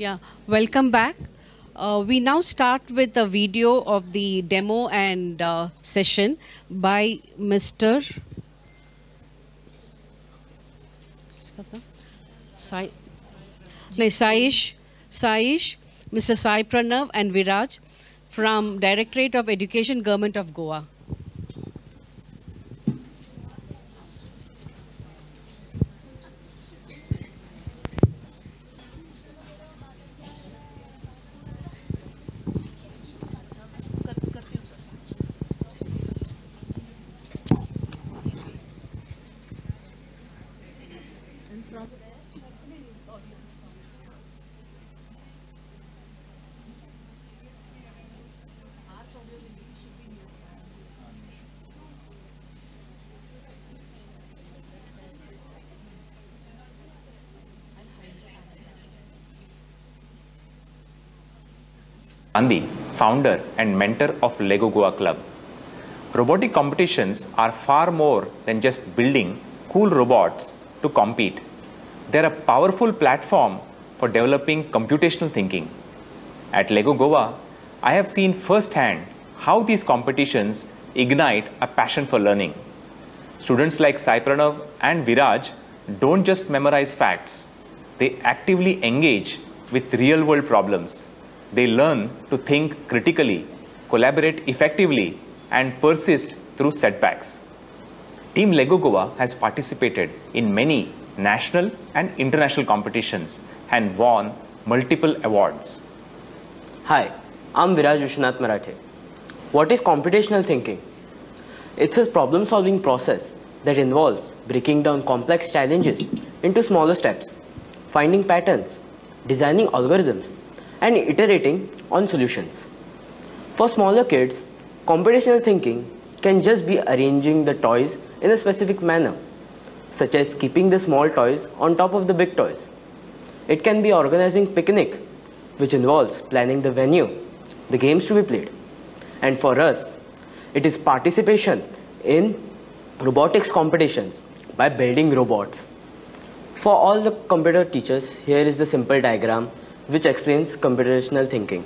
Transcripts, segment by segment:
Yeah, welcome back. Uh, we now start with a video of the demo and uh, session by Mr. Sai, no, Saish, Saish, Mr. Sai Pranav and Viraj from Directorate of Education, Government of Goa. Gandhi, founder and mentor of Lego Goa Club. Robotic competitions are far more than just building cool robots to compete. They're a powerful platform for developing computational thinking. At Lego Goa, I have seen firsthand how these competitions ignite a passion for learning. Students like Sai and Viraj don't just memorize facts, they actively engage with real world problems they learn to think critically, collaborate effectively, and persist through setbacks. Team Lego Goa has participated in many national and international competitions and won multiple awards. Hi, I'm Viraj Vishwanath Marathe. What is computational thinking? It's a problem solving process that involves breaking down complex challenges into smaller steps, finding patterns, designing algorithms, and iterating on solutions. For smaller kids, computational thinking can just be arranging the toys in a specific manner, such as keeping the small toys on top of the big toys. It can be organizing picnic, which involves planning the venue, the games to be played. And for us, it is participation in robotics competitions by building robots. For all the computer teachers, here is the simple diagram which explains computational thinking.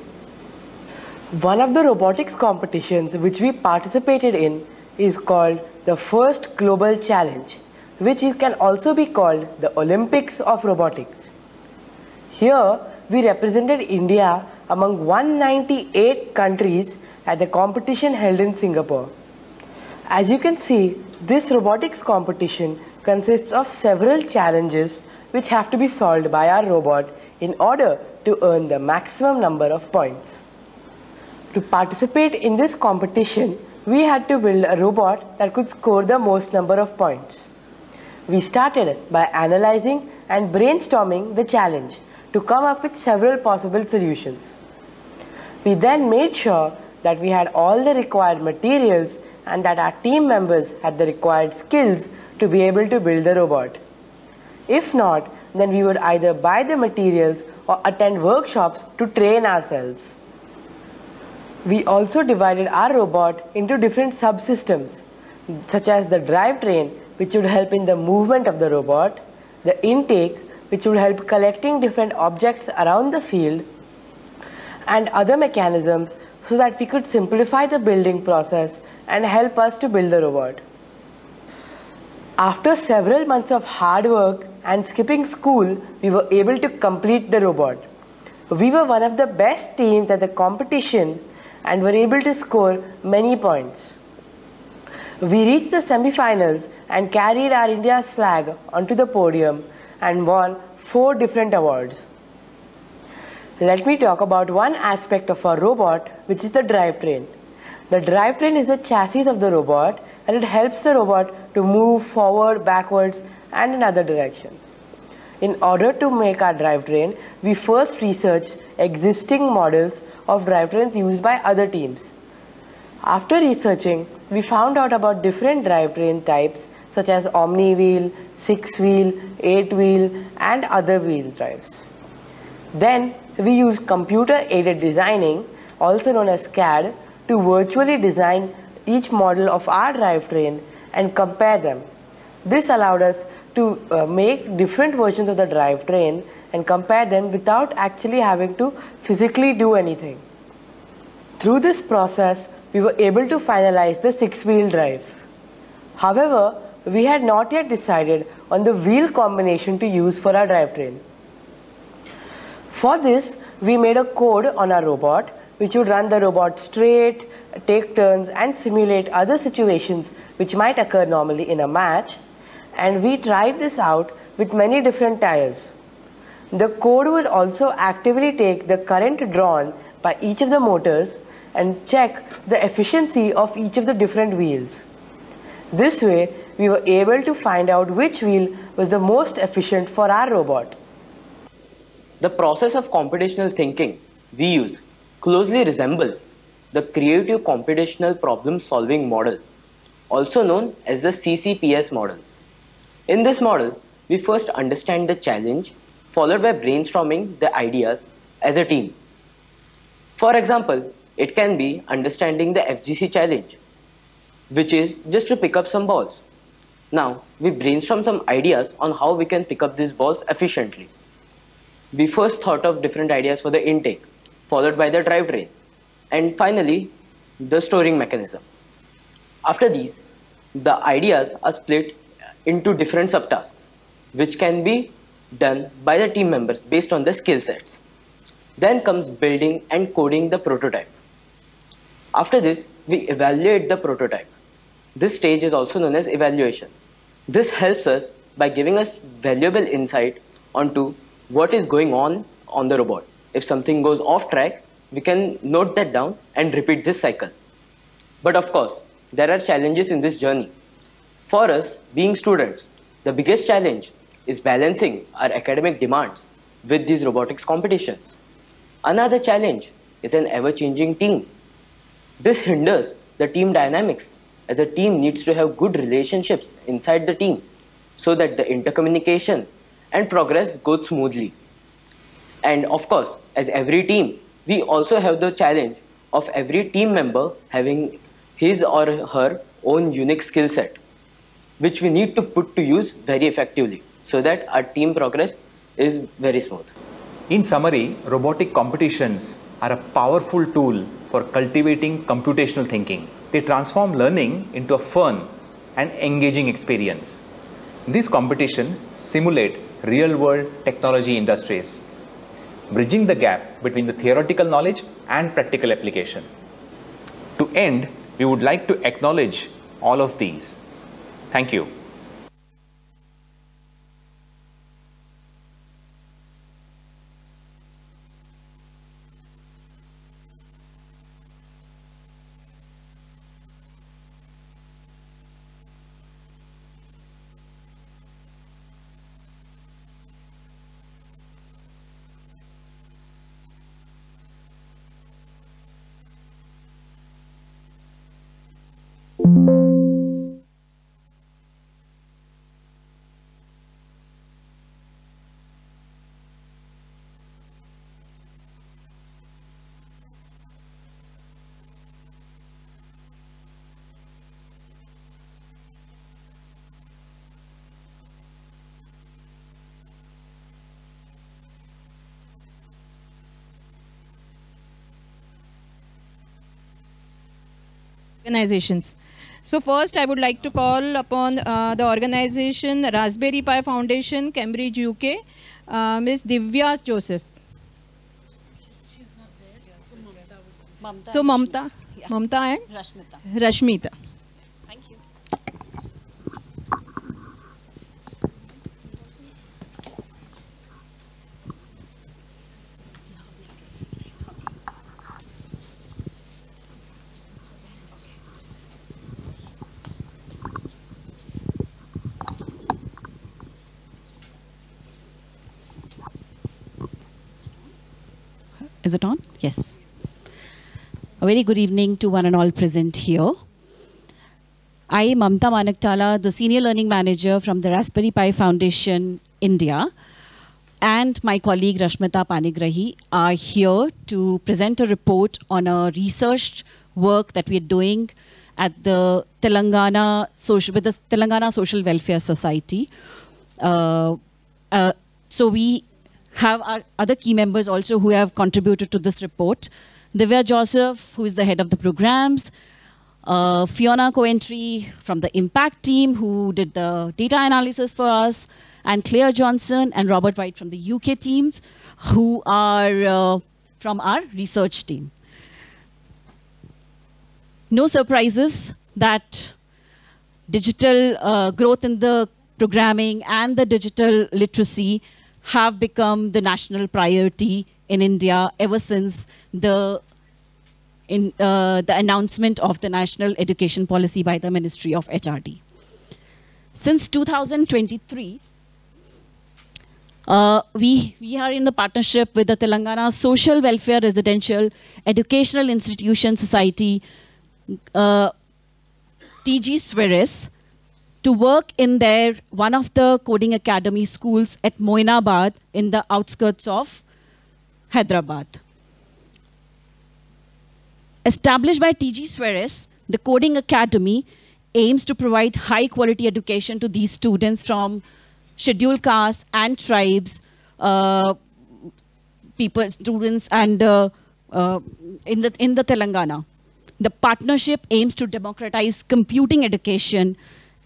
One of the robotics competitions which we participated in is called the First Global Challenge, which can also be called the Olympics of Robotics. Here, we represented India among 198 countries at the competition held in Singapore. As you can see, this robotics competition consists of several challenges which have to be solved by our robot in order to earn the maximum number of points. To participate in this competition, we had to build a robot that could score the most number of points. We started by analyzing and brainstorming the challenge to come up with several possible solutions. We then made sure that we had all the required materials and that our team members had the required skills to be able to build the robot. If not, then we would either buy the materials or attend workshops to train ourselves. We also divided our robot into different subsystems, such as the drivetrain, which would help in the movement of the robot, the intake, which would help collecting different objects around the field, and other mechanisms so that we could simplify the building process and help us to build the robot. After several months of hard work and skipping school, we were able to complete the robot. We were one of the best teams at the competition and were able to score many points. We reached the semi-finals and carried our India's flag onto the podium and won four different awards. Let me talk about one aspect of our robot, which is the drivetrain. The drivetrain is the chassis of the robot and it helps the robot to move forward, backwards and in other directions. In order to make our drivetrain, we first researched existing models of drivetrains used by other teams. After researching, we found out about different drivetrain types such as omni-wheel, six-wheel, eight-wheel and other wheel drives. Then we used computer-aided designing, also known as CAD, to virtually design each model of our drivetrain and compare them. This allowed us to uh, make different versions of the drivetrain and compare them without actually having to physically do anything. Through this process, we were able to finalize the six-wheel drive. However, we had not yet decided on the wheel combination to use for our drivetrain. For this, we made a code on our robot which would run the robot straight, take turns and simulate other situations which might occur normally in a match and we tried this out with many different tires. The code will also actively take the current drawn by each of the motors and check the efficiency of each of the different wheels. This way, we were able to find out which wheel was the most efficient for our robot. The process of computational thinking we use closely resembles the creative computational problem solving model, also known as the CCPS model. In this model, we first understand the challenge, followed by brainstorming the ideas as a team. For example, it can be understanding the FGC challenge, which is just to pick up some balls. Now, we brainstorm some ideas on how we can pick up these balls efficiently. We first thought of different ideas for the intake, followed by the drivetrain, and finally, the storing mechanism. After these, the ideas are split into different subtasks, which can be done by the team members based on their skill sets. Then comes building and coding the prototype. After this, we evaluate the prototype. This stage is also known as evaluation. This helps us by giving us valuable insight onto what is going on on the robot. If something goes off track, we can note that down and repeat this cycle. But of course, there are challenges in this journey. For us, being students, the biggest challenge is balancing our academic demands with these robotics competitions. Another challenge is an ever-changing team. This hinders the team dynamics as a team needs to have good relationships inside the team so that the intercommunication and progress go smoothly. And of course, as every team, we also have the challenge of every team member having his or her own unique skill set, which we need to put to use very effectively so that our team progress is very smooth. In summary, robotic competitions are a powerful tool for cultivating computational thinking. They transform learning into a fun and engaging experience. These competitions simulate real-world technology industries, bridging the gap between the theoretical knowledge and practical application. To end, we would like to acknowledge all of these. Thank you. Organizations. So first, I would like to call upon uh, the organization Raspberry Pi Foundation, Cambridge, UK, uh, Ms. Divya Joseph. So Mamta, Mamta and Rashmita. Rashmita. It on? Yes. A very good evening to one and all present here. I, am Mamta Manaktala, the Senior Learning Manager from the Raspberry Pi Foundation, India, and my colleague Rashmita Panigrahi are here to present a report on a research work that we are doing at the Telangana Social, with the Telangana Social Welfare Society Uh, uh, so we have our other key members also who have contributed to this report. Divya Joseph, who is the head of the programs, uh, Fiona Coventry from the Impact team, who did the data analysis for us, and Claire Johnson and Robert White from the UK teams, who are uh, from our research team. No surprises that digital uh, growth in the programming and the digital literacy have become the national priority in India ever since the in uh, the announcement of the national education policy by the Ministry of HRD. Since 2023, uh, we, we are in the partnership with the Telangana Social Welfare Residential Educational Institution Society, uh, TG Sweres, to work in their one of the coding academy schools at Moinabad in the outskirts of Hyderabad. Established by TG Sweres, the Coding Academy aims to provide high quality education to these students from scheduled castes and tribes, uh, people, students, and uh, uh, in the in the Telangana. The partnership aims to democratize computing education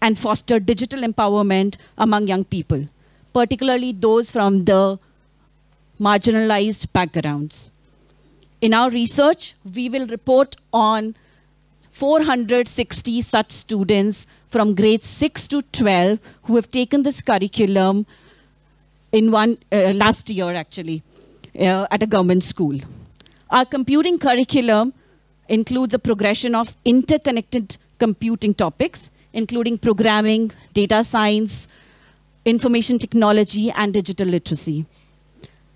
and foster digital empowerment among young people, particularly those from the marginalized backgrounds. In our research, we will report on 460 such students from grades 6 to 12 who have taken this curriculum in one uh, last year actually uh, at a government school. Our computing curriculum includes a progression of interconnected computing topics including programming, data science, information technology, and digital literacy.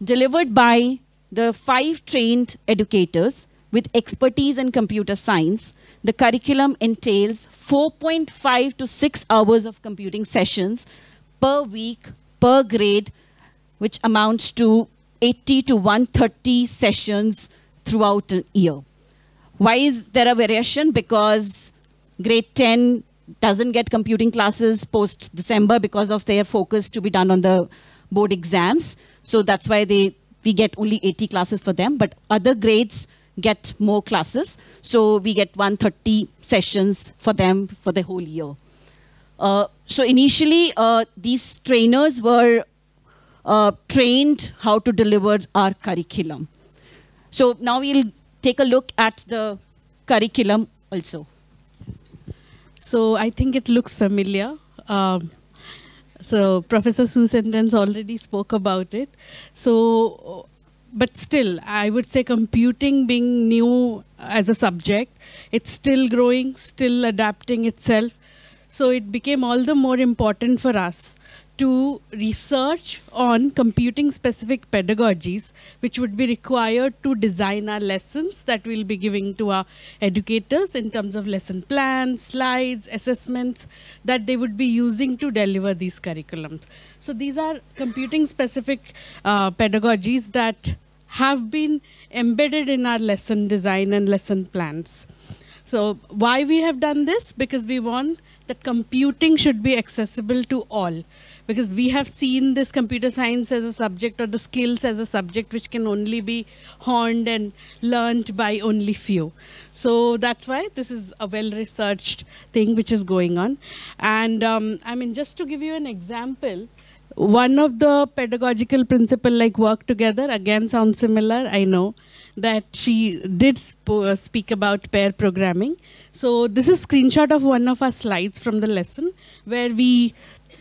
Delivered by the five trained educators with expertise in computer science, the curriculum entails 4.5 to 6 hours of computing sessions per week, per grade, which amounts to 80 to 130 sessions throughout a year. Why is there a variation? Because grade 10 doesn't get computing classes post December because of their focus to be done on the board exams. So that's why they we get only 80 classes for them, but other grades get more classes. So we get 130 sessions for them for the whole year. Uh, so initially, uh, these trainers were uh, trained how to deliver our curriculum. So now we'll take a look at the curriculum also. So I think it looks familiar. Um, so Professor Sue Sentance already spoke about it. So, but still, I would say computing being new as a subject, it's still growing, still adapting itself. So it became all the more important for us to research on computing specific pedagogies which would be required to design our lessons that we'll be giving to our educators in terms of lesson plans, slides, assessments that they would be using to deliver these curriculums. So these are computing specific uh, pedagogies that have been embedded in our lesson design and lesson plans. So why we have done this? Because we want that computing should be accessible to all because we have seen this computer science as a subject or the skills as a subject which can only be honed and learned by only few. So that's why this is a well researched thing which is going on. And um, I mean, just to give you an example, one of the pedagogical principle like work together again sounds similar, I know that she did sp speak about pair programming. So this is screenshot of one of our slides from the lesson where we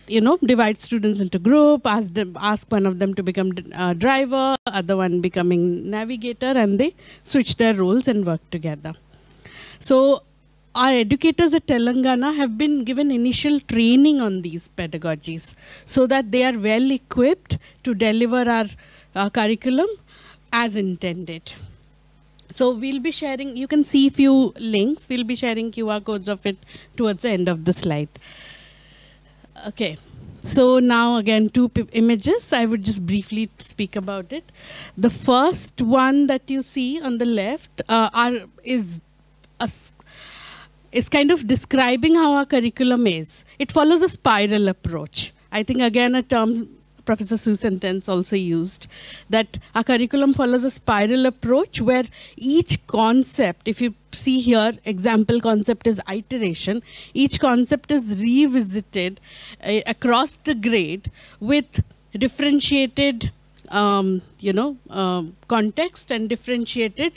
you know, divide students into group, ask them, ask one of them to become uh, driver, other one becoming navigator, and they switch their roles and work together. So our educators at Telangana have been given initial training on these pedagogies so that they are well equipped to deliver our uh, curriculum as intended. So we'll be sharing, you can see few links, we'll be sharing QR codes of it towards the end of the slide. Okay. So now again, two images. I would just briefly speak about it. The first one that you see on the left uh, are, is a, is kind of describing how our curriculum is. It follows a spiral approach. I think again a term Professor Susan Sentance also used, that our curriculum follows a spiral approach where each concept, if you see here, example concept is iteration, each concept is revisited uh, across the grade with differentiated, um, you know, um, context and differentiated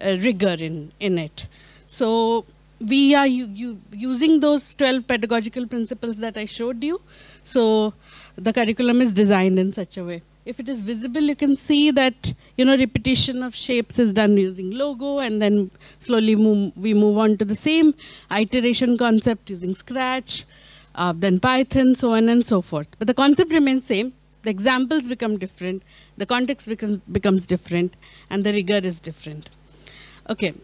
uh, rigor in, in it. So we are using those 12 pedagogical principles that I showed you. So the curriculum is designed in such a way. If it is visible, you can see that, you know, repetition of shapes is done using logo and then slowly move, we move on to the same iteration concept using Scratch, uh, then Python, so on and so forth. But the concept remains same. The examples become different, the context becomes, becomes different, and the rigor is different. Okay,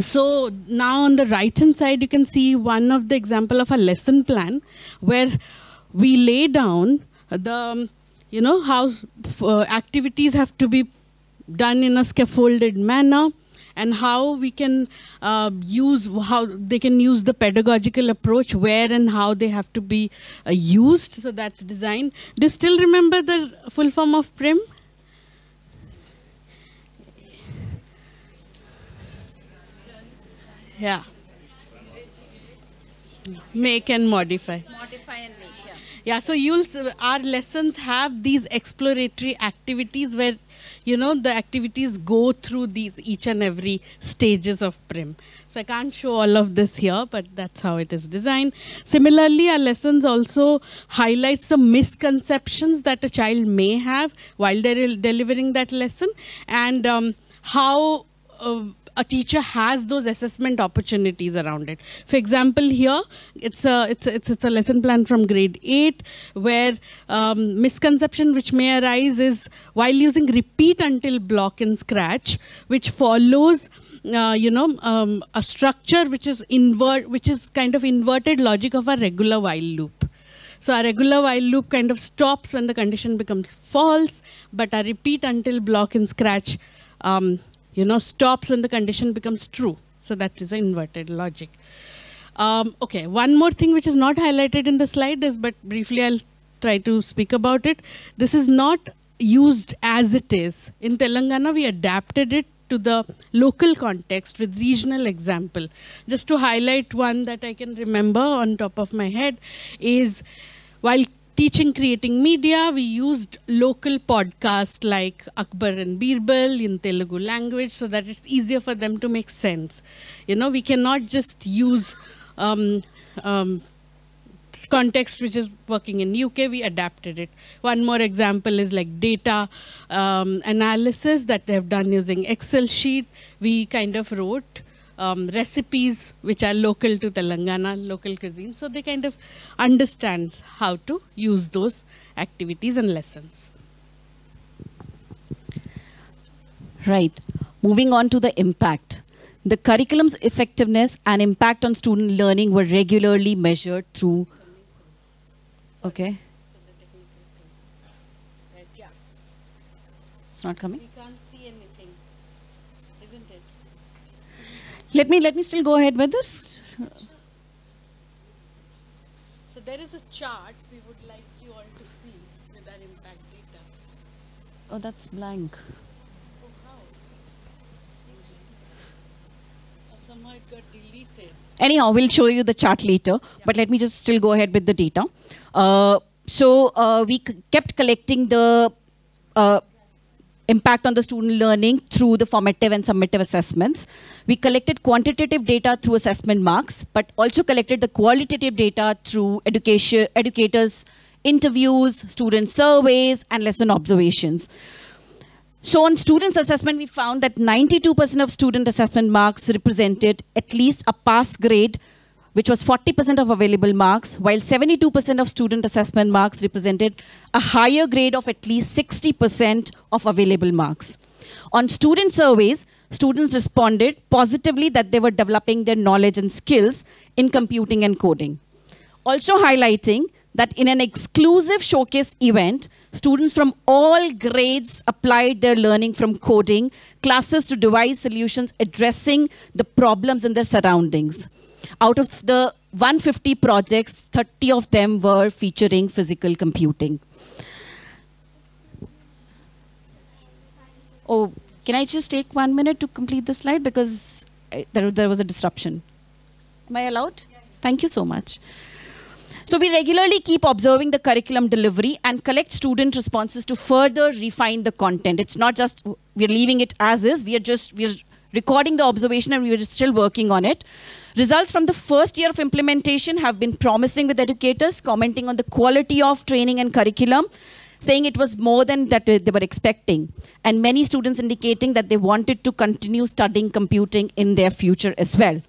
so now on the right hand side you can see one of the example of a lesson plan where we lay down the you know how uh, activities have to be done in a scaffolded manner and how we can uh, use how they can use the pedagogical approach where and how they have to be uh, used so that's design do you still remember the full form of PRIMM Yeah. Make and modify. Modify and make, yeah. So you'll our lessons have these exploratory activities where you know the activities go through these each and every stages of PRIMM so i can't show all of this here but that's how it is designed similarly our lessons also highlights the misconceptions that a child may have while they're delivering that lesson and um, how uh, a teacher has those assessment opportunities around it. For example, here it's a it's a, it's, it's a lesson plan from grade eight where um, misconception which may arise is while using repeat until block in Scratch, which follows. Uh, you know, um, a structure which is invert, which is kind of inverted logic of a regular while loop. So a regular while loop kind of stops when the condition becomes false, but a repeat until block in Scratch um, you know, stops when the condition becomes true. So that is inverted logic. Um, okay, one more thing which is not highlighted in the slide is, but briefly I'll try to speak about it. This is not used as it is. In Telangana, we adapted it to the local context with regional example. Just to highlight one that I can remember on top of my head is while teaching creating media, we used local podcasts like Akbar and Birbal in Telugu language so that it's easier for them to make sense. You know, we cannot just use um, um, context which is working in UK, we adapted it. One more example is like data um, analysis that they've done using Excel sheet. We kind of wrote um, recipes which are local to Telangana, local cuisine. So they kind of understands how to use those activities and lessons. Right. Moving on to the impact. The curriculum's effectiveness and impact on student learning were regularly measured through. Okay. It's not coming? Let me let me still go ahead with this. So there is a chart we would like you all to see with our impact data. Oh, that's blank. Oh, how? Oh, somehow it got deleted. Anyhow, we'll show you the chart later, yeah. but let me just still go ahead with the data. Uh, so uh, we kept collecting the uh, impact on the student learning through the formative and summative assessments. We collected quantitative data through assessment marks, but also collected the qualitative data through education, educators' interviews, student surveys, and lesson observations. So on students' assessment, we found that 92% of student assessment marks represented at least a pass grade which was 40% of available marks, while 72% of student assessment marks represented a higher grade of at least 60% of available marks. On student surveys, students responded positively that they were developing their knowledge and skills in computing and coding. Also highlighting that in an exclusive showcase event, students from all grades applied their learning from coding classes to devise solutions addressing the problems in their surroundings. Out of the 150 projects, 30 of them were featuring physical computing. Oh, can I just take one minute to complete the slide because uh, there, there was a disruption? Am I allowed? Thank you so much. So we regularly keep observing the curriculum delivery and collect student responses to further refine the content. It's not just we're leaving it as is, we are just we're recording the observation and we're still working on it. Results from the first year of implementation have been promising with educators, commenting on the quality of training and curriculum, saying it was more than that they were expecting. And many students indicating that they wanted to continue studying computing in their future as well.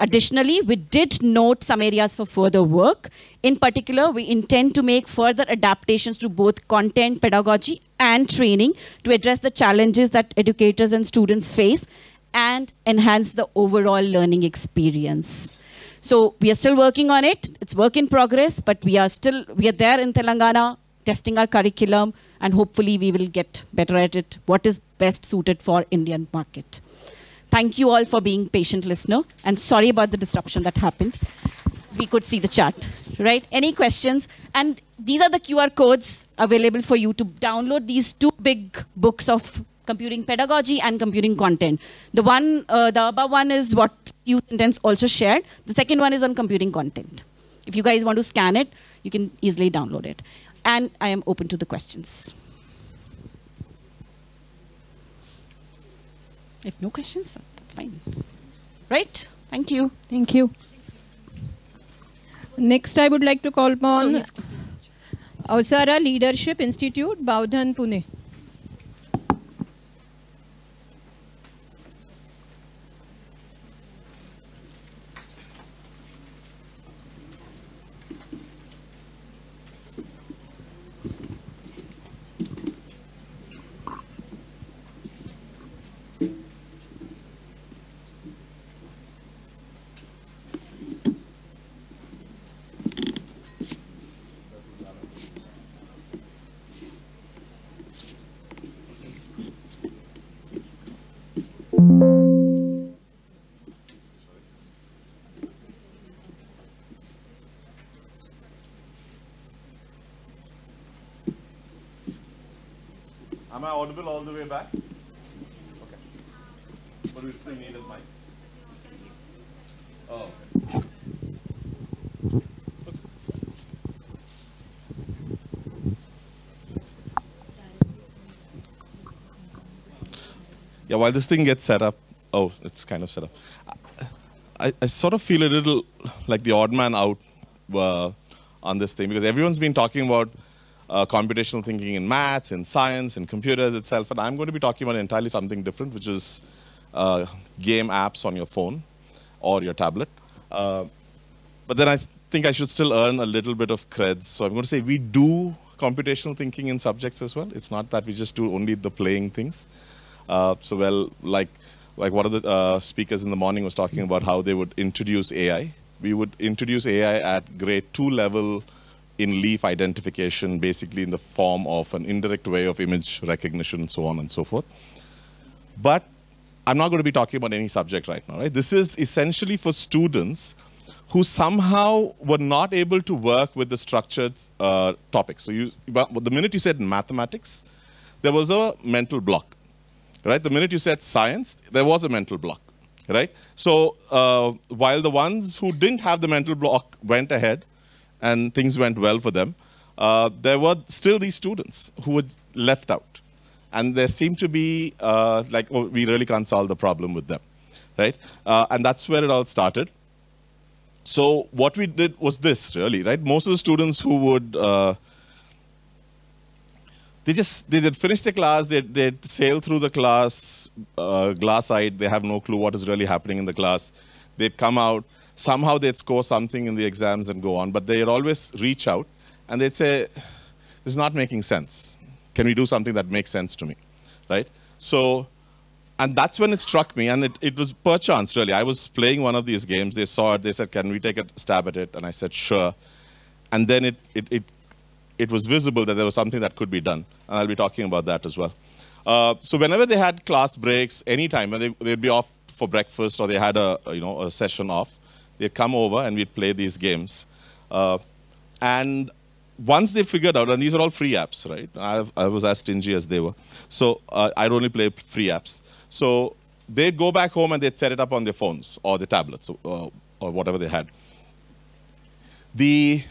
Additionally, we did note some areas for further work. In particular, we intend to make further adaptations to both content, pedagogy, and training to address the challenges that educators and students face and enhance the overall learning experience. So we are still working on it. It's work in progress, but we are still, we are there in Telangana testing our curriculum and hopefully we will get better at it, what is best suited for Indian market. Thank you all for being patient listener and sorry about the disruption that happened. We could see the chat, right? Any questions? And these are the QR codes available for you to download these two big books of computing pedagogy and computing content. The one, uh, the above one is what Sue Sentance also shared. The second one is on computing content. If you guys want to scan it, you can easily download it. And I am open to the questions. If no questions, that, that's fine. Right? Thank you. Thank you. Next, I would like to call upon Avasara Leadership Institute, Bavdhan, Pune. Am I audible all the way back? Okay. But we still need a mic. Oh. okay. Yeah, while this thing gets set up, oh, it's kind of set up. I, I sort of feel a little like the odd man out uh, on this thing because everyone's been talking about uh, computational thinking in maths, in science, in computers itself, and I'm going to be talking about entirely something different, which is uh, game apps on your phone or your tablet. Uh, but then I think I should still earn a little bit of creds, so I'm going to say we do computational thinking in subjects as well. It's not that we just do only the playing things. Uh, so well, like like one of the uh, speakers in the morning was talking about how they would introduce AI. We would introduce AI at grade two level in leaf identification, basically in the form of an indirect way of image recognition and so on and so forth. But I'm not going to be talking about any subject right now, right? This is essentially for students who somehow were not able to work with the structured uh, topics. So you, the minute you said mathematics, there was a mental block, right? The minute you said science, there was a mental block, right? So uh, while the ones who didn't have the mental block went ahead, and things went well for them, uh, there were still these students who were left out. And there seemed to be uh, like, oh, we really can't solve the problem with them, right? Uh, and that's where it all started. So what we did was this, really, right? Most of the students who would, uh, they just, they did finish the class, they, they'd sail through the class, uh, glass-eyed, they have no clue what is really happening in the class. They'd come out, somehow they'd score something in the exams and go on, but they'd always reach out and they'd say, this is not making sense. Can we do something that makes sense to me, right? So, and that's when it struck me, and it, it was perchance, really. I was playing one of these games, they saw it, they said, can we take a stab at it? And I said, sure. And then it, it, it, it was visible that there was something that could be done, and I'll be talking about that as well. Uh, so whenever they had class breaks, anytime, when they, they'd be off for breakfast or they had a, you know, a session off, They'd come over and we'd play these games. Uh, and once they figured out, and these are all free apps, right? I've, i was as stingy as they were. So uh, I'd only play free apps. So they'd go back home and they'd set it up on their phones or their tablets or, uh, or whatever they had. The,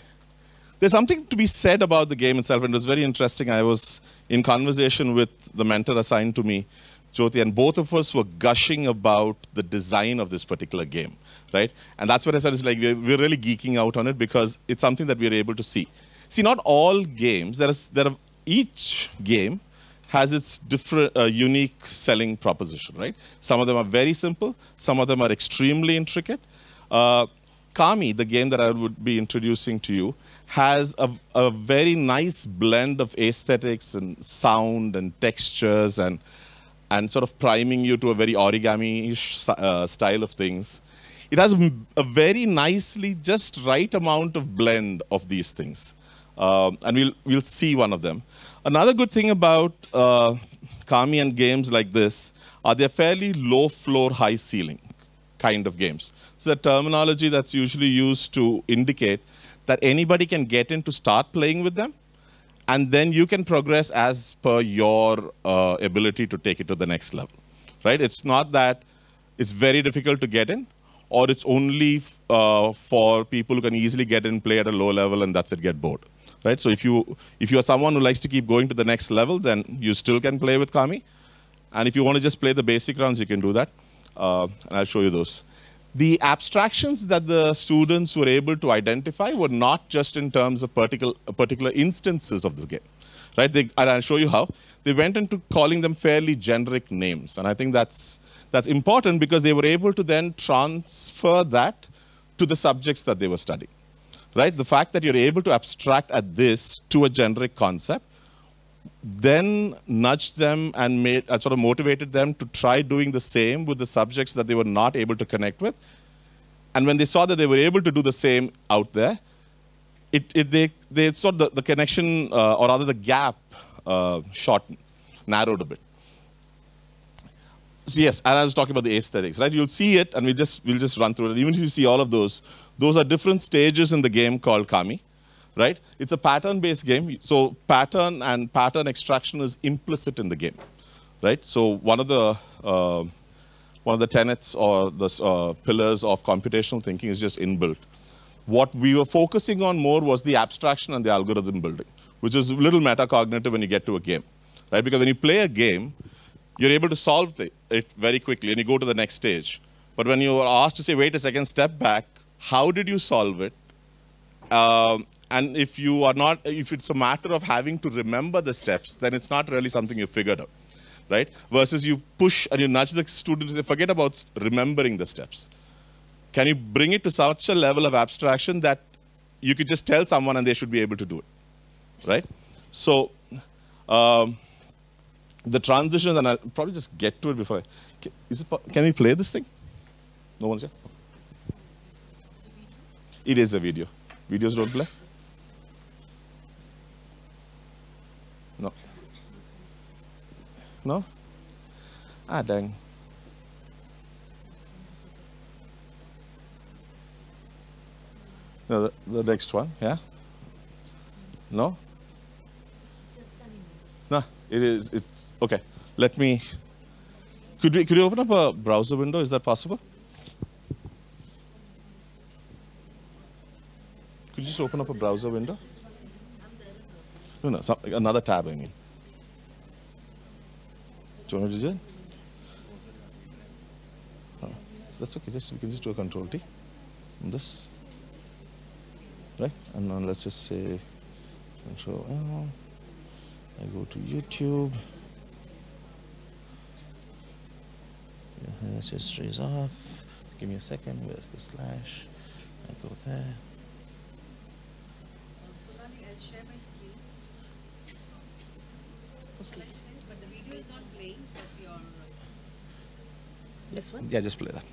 there's something to be said about the game itself, and it was very interesting. I was in conversation with the mentor assigned to me, Jyoti, and both of us were gushing about the design of this particular game, right? And that's what I said is like we're, we're really geeking out on it because it's something that we're able to see. See, not all games, there is, there are, each game has its different, uh, unique selling proposition, right? Some of them are very simple, some of them are extremely intricate. Uh, Kami, the game that I would be introducing to you, has a, a very nice blend of aesthetics and sound and textures and, and sort of priming you to a very origami-ish uh, style of things. It has a very nicely just right amount of blend of these things. Um, and we'll, we'll see one of them. Another good thing about uh, Kami and games like this are they're fairly low floor, high ceiling kind of games. It's a terminology that's usually used to indicate that anybody can get in to start playing with them, and then you can progress as per your uh, ability to take it to the next level. Right? It's not that it's very difficult to get in, or it's only uh, for people who can easily get in, play at a low level, and that's it, get bored right? So if you if you are someone who likes to keep going to the next level, then you still can play with Kami. And if you want to just play the basic rounds, you can do that. Uh, and I'll show you those. The abstractions that the students were able to identify were not just in terms of particular, particular instances of the game. Right? They, and I'll show you how. They went into calling them fairly generic names. And I think that's, that's important because they were able to then transfer that to the subjects that they were studying right? The fact that you're able to abstract at this to a generic concept, then nudged them and made, uh, sort of motivated them to try doing the same with the subjects that they were not able to connect with. And when they saw that they were able to do the same out there, it, it they, they saw the, the connection, uh, or rather the gap, uh, shortened, narrowed a bit. So yes, and I was talking about the aesthetics, right? You'll see it, and we just we'll just run through it. Even if you see all of those, those are different stages in the game called Kami, right? It's a pattern-based game. So pattern and pattern extraction is implicit in the game, right? So one of the uh, one of the tenets or the uh, pillars of computational thinking is just inbuilt. What we were focusing on more was the abstraction and the algorithm building, which is a little metacognitive when you get to a game, right? Because when you play a game, you're able to solve it very quickly and you go to the next stage. But when you are asked to say, wait a second, step back, how did you solve it? Um, and if you are not, if it's a matter of having to remember the steps, then it's not really something you figured out, right? Versus you push and you nudge the students, they forget about remembering the steps. Can you bring it to such a level of abstraction that you could just tell someone and they should be able to do it, right? So um, the transition, and I'll probably just get to it before I, it, can we play this thing? No one's here? It is a video. Videos don't play? No. No? Ah, dang. No, the, the next one, yeah? No? No, it is, it's, okay. Let me, could we, could you open up a browser window? Is that possible? Could you just open up a browser window? No, no, some, another tab, I mean. Do you want to do it? Oh, that's okay, just, we can just do a control T on this. Right? And then let's just say control L. I go to YouTube. Yeah, let's just trace off. Give me a second. Where's the slash? I go there. This one? Yeah, just play that.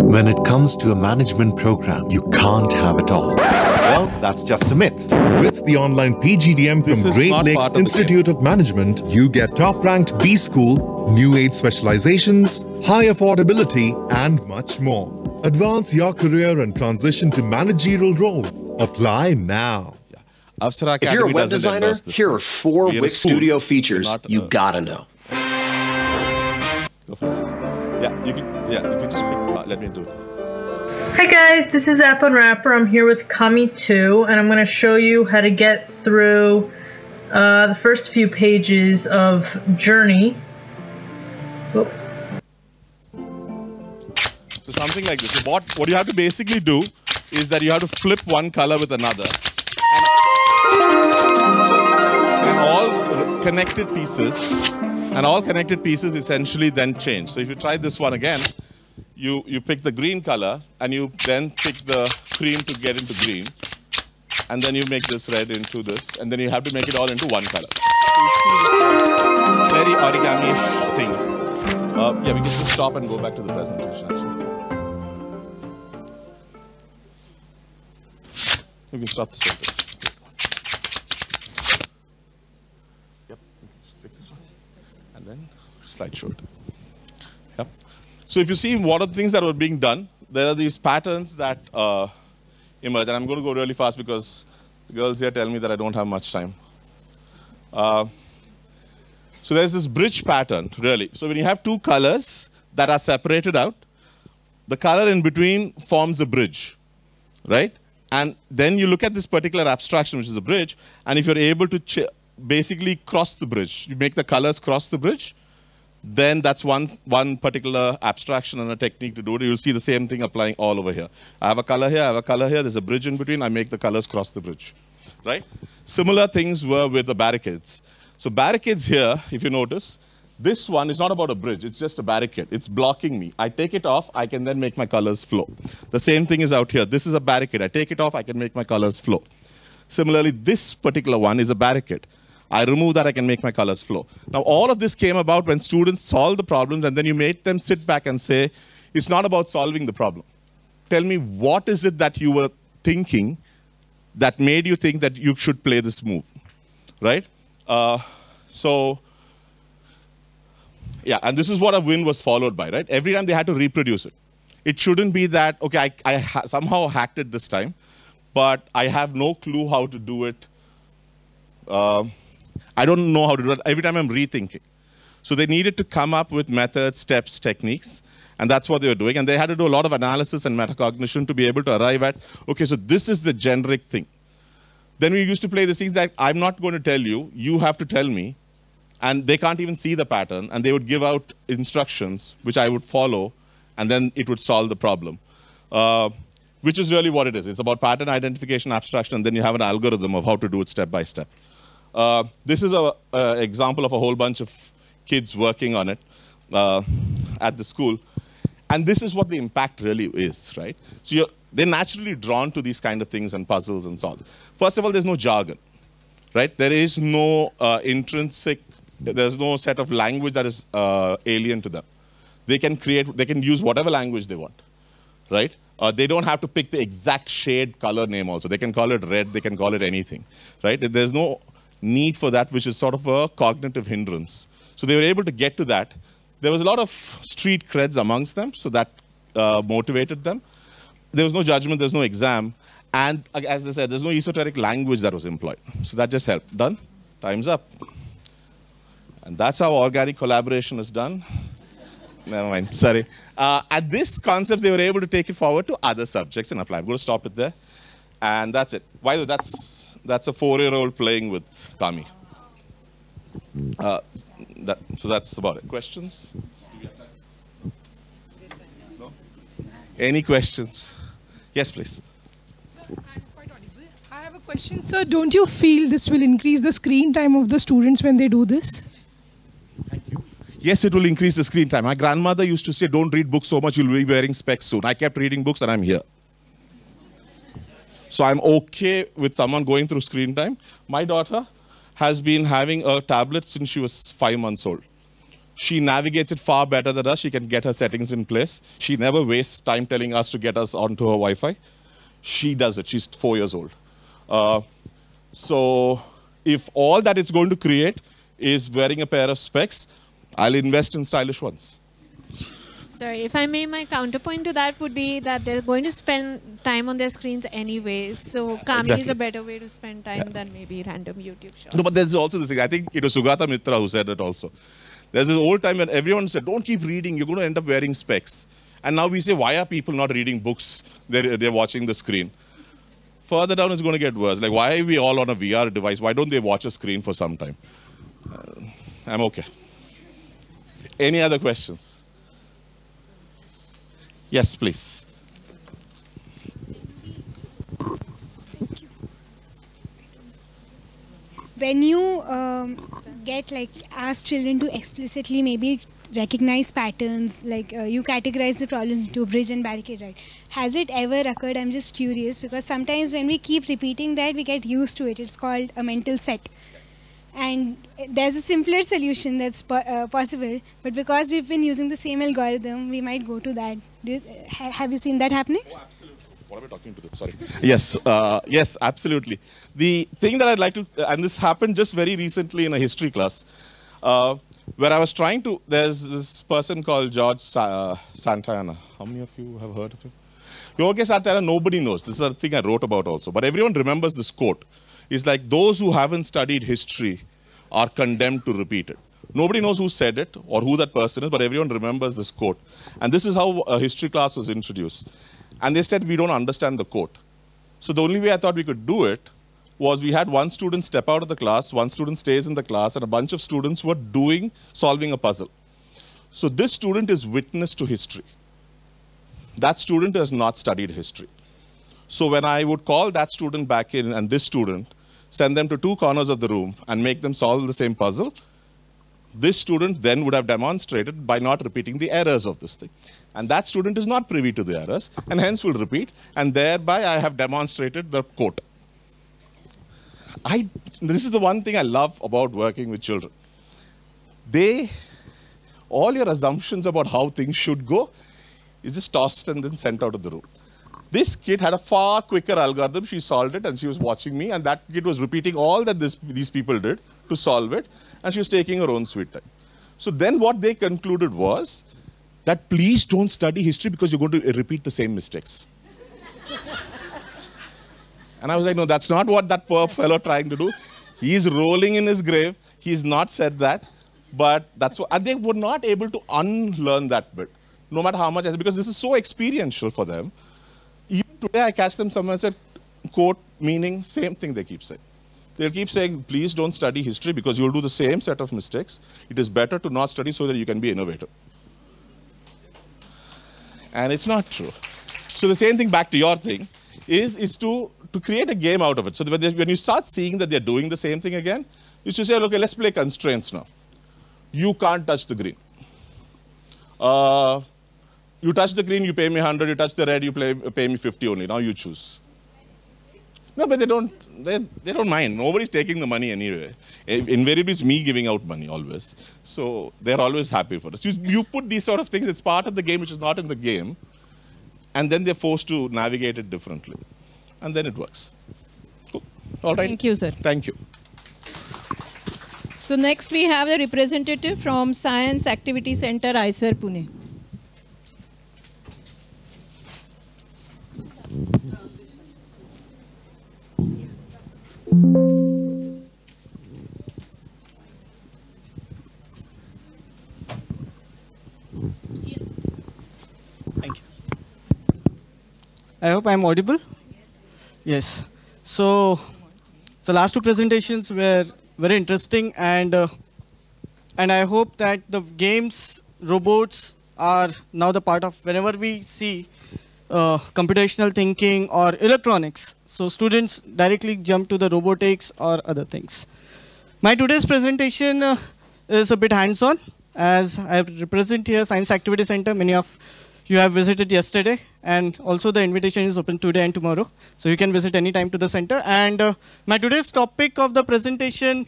When it comes to a management program, you can't have it all. Well, That's just a myth. With the online PGDM This from Great Lakes of Institute of Management, you get top ranked B school, new age specializations, high affordability, and much more. Advance your career and transition to managerial role. Apply now. Avsara If you're a web designer, here are four We are a Wix Studio features you gotta know. Go first. Yeah, you can. Yeah, if you just pick. Uh, let me do it. Hi guys, this is App Unwrapper. I'm here with Kami2, and I'm going to show you how to get through uh, the first few pages of Journey. Whoop. So something like this. So what what you have to basically do is that you have to flip one color with another, and, and all connected pieces, and all connected pieces essentially then change. So if you try this one again, you you pick the green color, and you then pick the cream to get into green, and then you make this red into this, and then you have to make it all into one color. So very origami-ish thing. Uh, yeah, we can just stop and go back to the presentation. Actually. You can stop the sentence. Yep, you can just pick this one. And then slide show it. Yep. So if you see what are the things that were being done, there are these patterns that uh, emerge. And I'm going to go really fast because the girls here tell me that I don't have much time. Uh, so there's this bridge pattern, really. So when you have two colors that are separated out, the color in between forms a bridge, right? And then you look at this particular abstraction, which is a bridge, and if you're able to basically cross the bridge, you make the colors cross the bridge, then that's one, one particular abstraction and a technique to do it. You'll see the same thing applying all over here. I have a color here, I have a color here, there's a bridge in between, I make the colors cross the bridge, right? Similar things were with the barricades. So barricades here, if you notice, this one is not about a bridge, it's just a barricade. It's blocking me. I take it off, I can then make my colors flow. The same thing is out here. This is a barricade. I take it off, I can make my colors flow. Similarly, this particular one is a barricade. I remove that, I can make my colors flow. Now, all of this came about when students solved the problems and then you made them sit back and say, it's not about solving the problem. Tell me, what is it that you were thinking that made you think that you should play this move, right? Uh, so, yeah, and this is what a win was followed by, right? Every time they had to reproduce it. It shouldn't be that, okay, I, I ha- somehow hacked it this time, but I have no clue how to do it. Uh, I don't know how to do it. Every time I'm rethinking. So they needed to come up with methods, steps, techniques, and that's what they were doing. And they had to do a lot of analysis and metacognition to be able to arrive at, okay, so this is the generic thing. Then we used to play the things that I'm not going to tell you, you have to tell me, and they can't even see the pattern, and they would give out instructions which I would follow, and then it would solve the problem. Uh, which is really what it is. It's about pattern identification, abstraction, and then you have an algorithm of how to do it step by step. Uh, this is an example of a whole bunch of kids working on it uh, at the school. And this is what the impact really is, right? So they're naturally drawn to these kind of things and puzzles and so on. First of all, there's no jargon, right? There is no uh, intrinsic, there's no set of language that is uh, alien to them. They can create, they can use whatever language they want, right? Uh, they don't have to pick the exact shade color name also. They can call it red, they can call it anything, right? There's no need for that, which is sort of a cognitive hindrance. So they were able to get to that. There was a lot of street creds amongst them, so that uh, motivated them. There was no judgment, there's no exam. And uh, as I said, there's no esoteric language that was employed. So that just helped. Done? Time's up. And that's how organic collaboration is done. Never mind, sorry. Uh, at this concept, they were able to take it forward to other subjects and apply. I'm going to stop it there. And that's it. Why? That's, that's a four-year-old playing with Kami. Uh, that, so that's about it. Questions? No? Any questions? Yes, please. I have a question, sir. Don't you feel this will increase the screen time of the students when they do this? Yes, it will increase the screen time. My grandmother used to say, don't read books so much, you'll be wearing specs soon. I kept reading books and I'm here. So I'm okay with someone going through screen time. My daughter has been having a tablet since she was five months old. She navigates it far better than us. She can get her settings in place. She never wastes time telling us to get us onto her Wi-Fi. She does it. She's four years old. Uh, so if all that it's going to create is wearing a pair of specs, I'll invest in stylish ones. Sorry, if I may, my counterpoint to that would be that they're going to spend time on their screens anyway. So Kami is a better way to spend time Yeah. than maybe random YouTube shows. No, but there's also this thing. I think it was Sugata Mitra who said it also. There's this old time when everyone said, don't keep reading, you're going to end up wearing specs. And now we say, why are people not reading books? They're, they're watching the screen. Further down, it's going to get worse. Like, why are we all on a VR device? Why don't they watch a screen for some time? Uh, I'm okay. Any other questions? Yes, please. when you um, get like ask children to explicitly maybe recognize patterns like uh, you categorize the problems into bridge and barricade right? Has it ever occurred? I'm just curious because sometimes when we keep repeating that we get used to it. It's called a mental set and there's a simpler solution that's po- uh, possible but because we've been using the same algorithm we might go to that Do you, ha- have you seen that happening oh, absolutely. What am I talking to? Sorry. Yes, uh, yes, absolutely. The thing that I'd like to, and this happened just very recently in a history class, uh, where I was trying to. There's this person called George Sa- uh, Santayana. How many of you have heard of him? Jorge Santayana, nobody knows. This is a thing I wrote about also. But everyone remembers this quote. It's like those who haven't studied history are condemned to repeat it. Nobody knows who said it or who that person is, but everyone remembers this quote. And this is how a history class was introduced. And they said, We don't understand the quote. So the only way I thought we could do it was we had one student step out of the class, one student stays in the class, and a bunch of students were doing, solving a puzzle. So this student is witness to history. That student has not studied history. So when I would call that student back in and this student, send them to two corners of the room and make them solve the same puzzle, this student then would have demonstrated by not repeating the errors of this thing. And that student is not privy to the errors and hence will repeat, and thereby I have demonstrated the quote. I, this is the one thing I love about working with children. They, all your assumptions about how things should go is just tossed and then sent out of the room. This kid had a far quicker algorithm. She solved it and she was watching me, and that kid was repeating all that this, these people did to solve it, and she was taking her own sweet time. So then what they concluded was that please don't study history because you're going to repeat the same mistakes. and I was like, no, that's not what that poor fellow trying to do. He's rolling in his grave. He's not said that, but that's what, and they were not able to unlearn that bit, no matter how much, because this is so experiential for them. Today, I catch them somewhere and said, quote, meaning, same thing they keep saying. They'll keep saying, please don't study history because you'll do the same set of mistakes. It is better to not study so that you can be innovative. And it's not true. So the same thing back to your thing is, is to, to create a game out of it. So when, they- when you start seeing that they're doing the same thing again, you should say, okay, let's play constraints now. You can't touch the green. Uh, you touch the green, you pay me 100. You touch the red, you play, pay me 50 only. Now you choose. No, but they don't. They, they don't mind. Nobody's taking the money anyway. Eh, Invariably, it's me giving out money always. So they're always happy for us. You, you put these sort of things. It's part of the game, which is not in the game, and then they're forced to navigate it differently, and then it works. Cool. All right. Thank you, sir. Thank you. So next we have the representative from Science Activity Center, IISER, Pune. Thank you. I hope I'm audible. Yes. So, the last two presentations were very interesting, and uh, and I hope that the games, robots are now the part of whenever we see uh, computational thinking or electronics. So students directly jump to the robotics or other things. My today's presentation uh, is a bit hands-on, as I represent here Science Activity Center. Many of you have visited yesterday, and also the invitation is open today and tomorrow, so you can visit anytime to the center. And uh, my today's topic of the presentation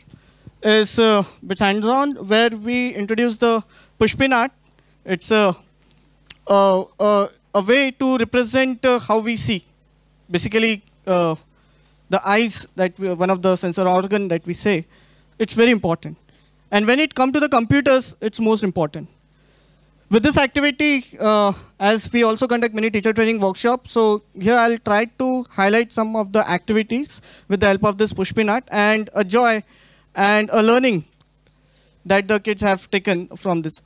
is uh, bit hands-on, where we introduce the pushpin art. It's a uh, uh, a way to represent uh, how we see. Basically, uh, the eyes that we, one of the sensor organ that we say, it's very important. And when it comes to the computers, it's most important. With this activity, uh, as we also conduct many teacher training workshops, so here I'll try to highlight some of the activities with the help of this Pushpin art and a joy and a learning that the kids have taken from this.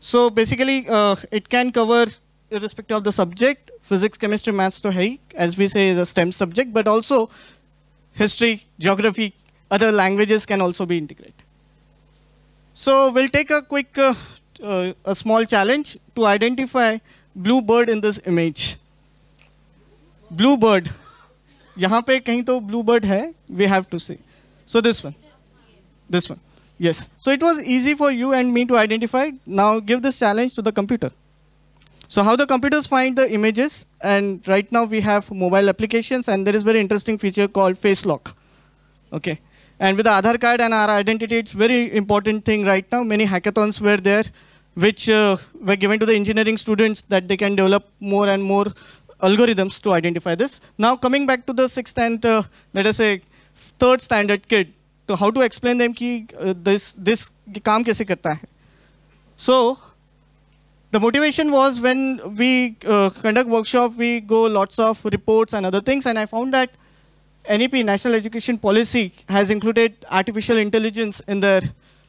So basically, uh, it can cover irrespective of the subject, physics, chemistry, maths to hai, as we say is a STEM subject, but also history, geography, other languages can also be integrated. So we'll take a quick, uh, uh, a small challenge to identify blue bird in this image. Blue bird. यहाँ पे कहीं तो blue bird है, we have to say. So this one, this one. Yes. So it was easy for you and me to identify. Now give this challenge to the computer. So how the computers find the images, and right now we have mobile applications, and there is very interesting feature called face lock. Okay. And with the Aadhaar card and our identity, it's very important thing right now. Many hackathons were there, which uh, were given to the engineering students that they can develop more and more algorithms to identify this. Now coming back to the sixth and uh, let us say third standard kid, to how to explain them ki uh, this this काम कैसे करता है. So the motivation was when we uh, conduct workshop, we go lots of reports and other things, and I found that NEP, National Education Policy, has included artificial intelligence in their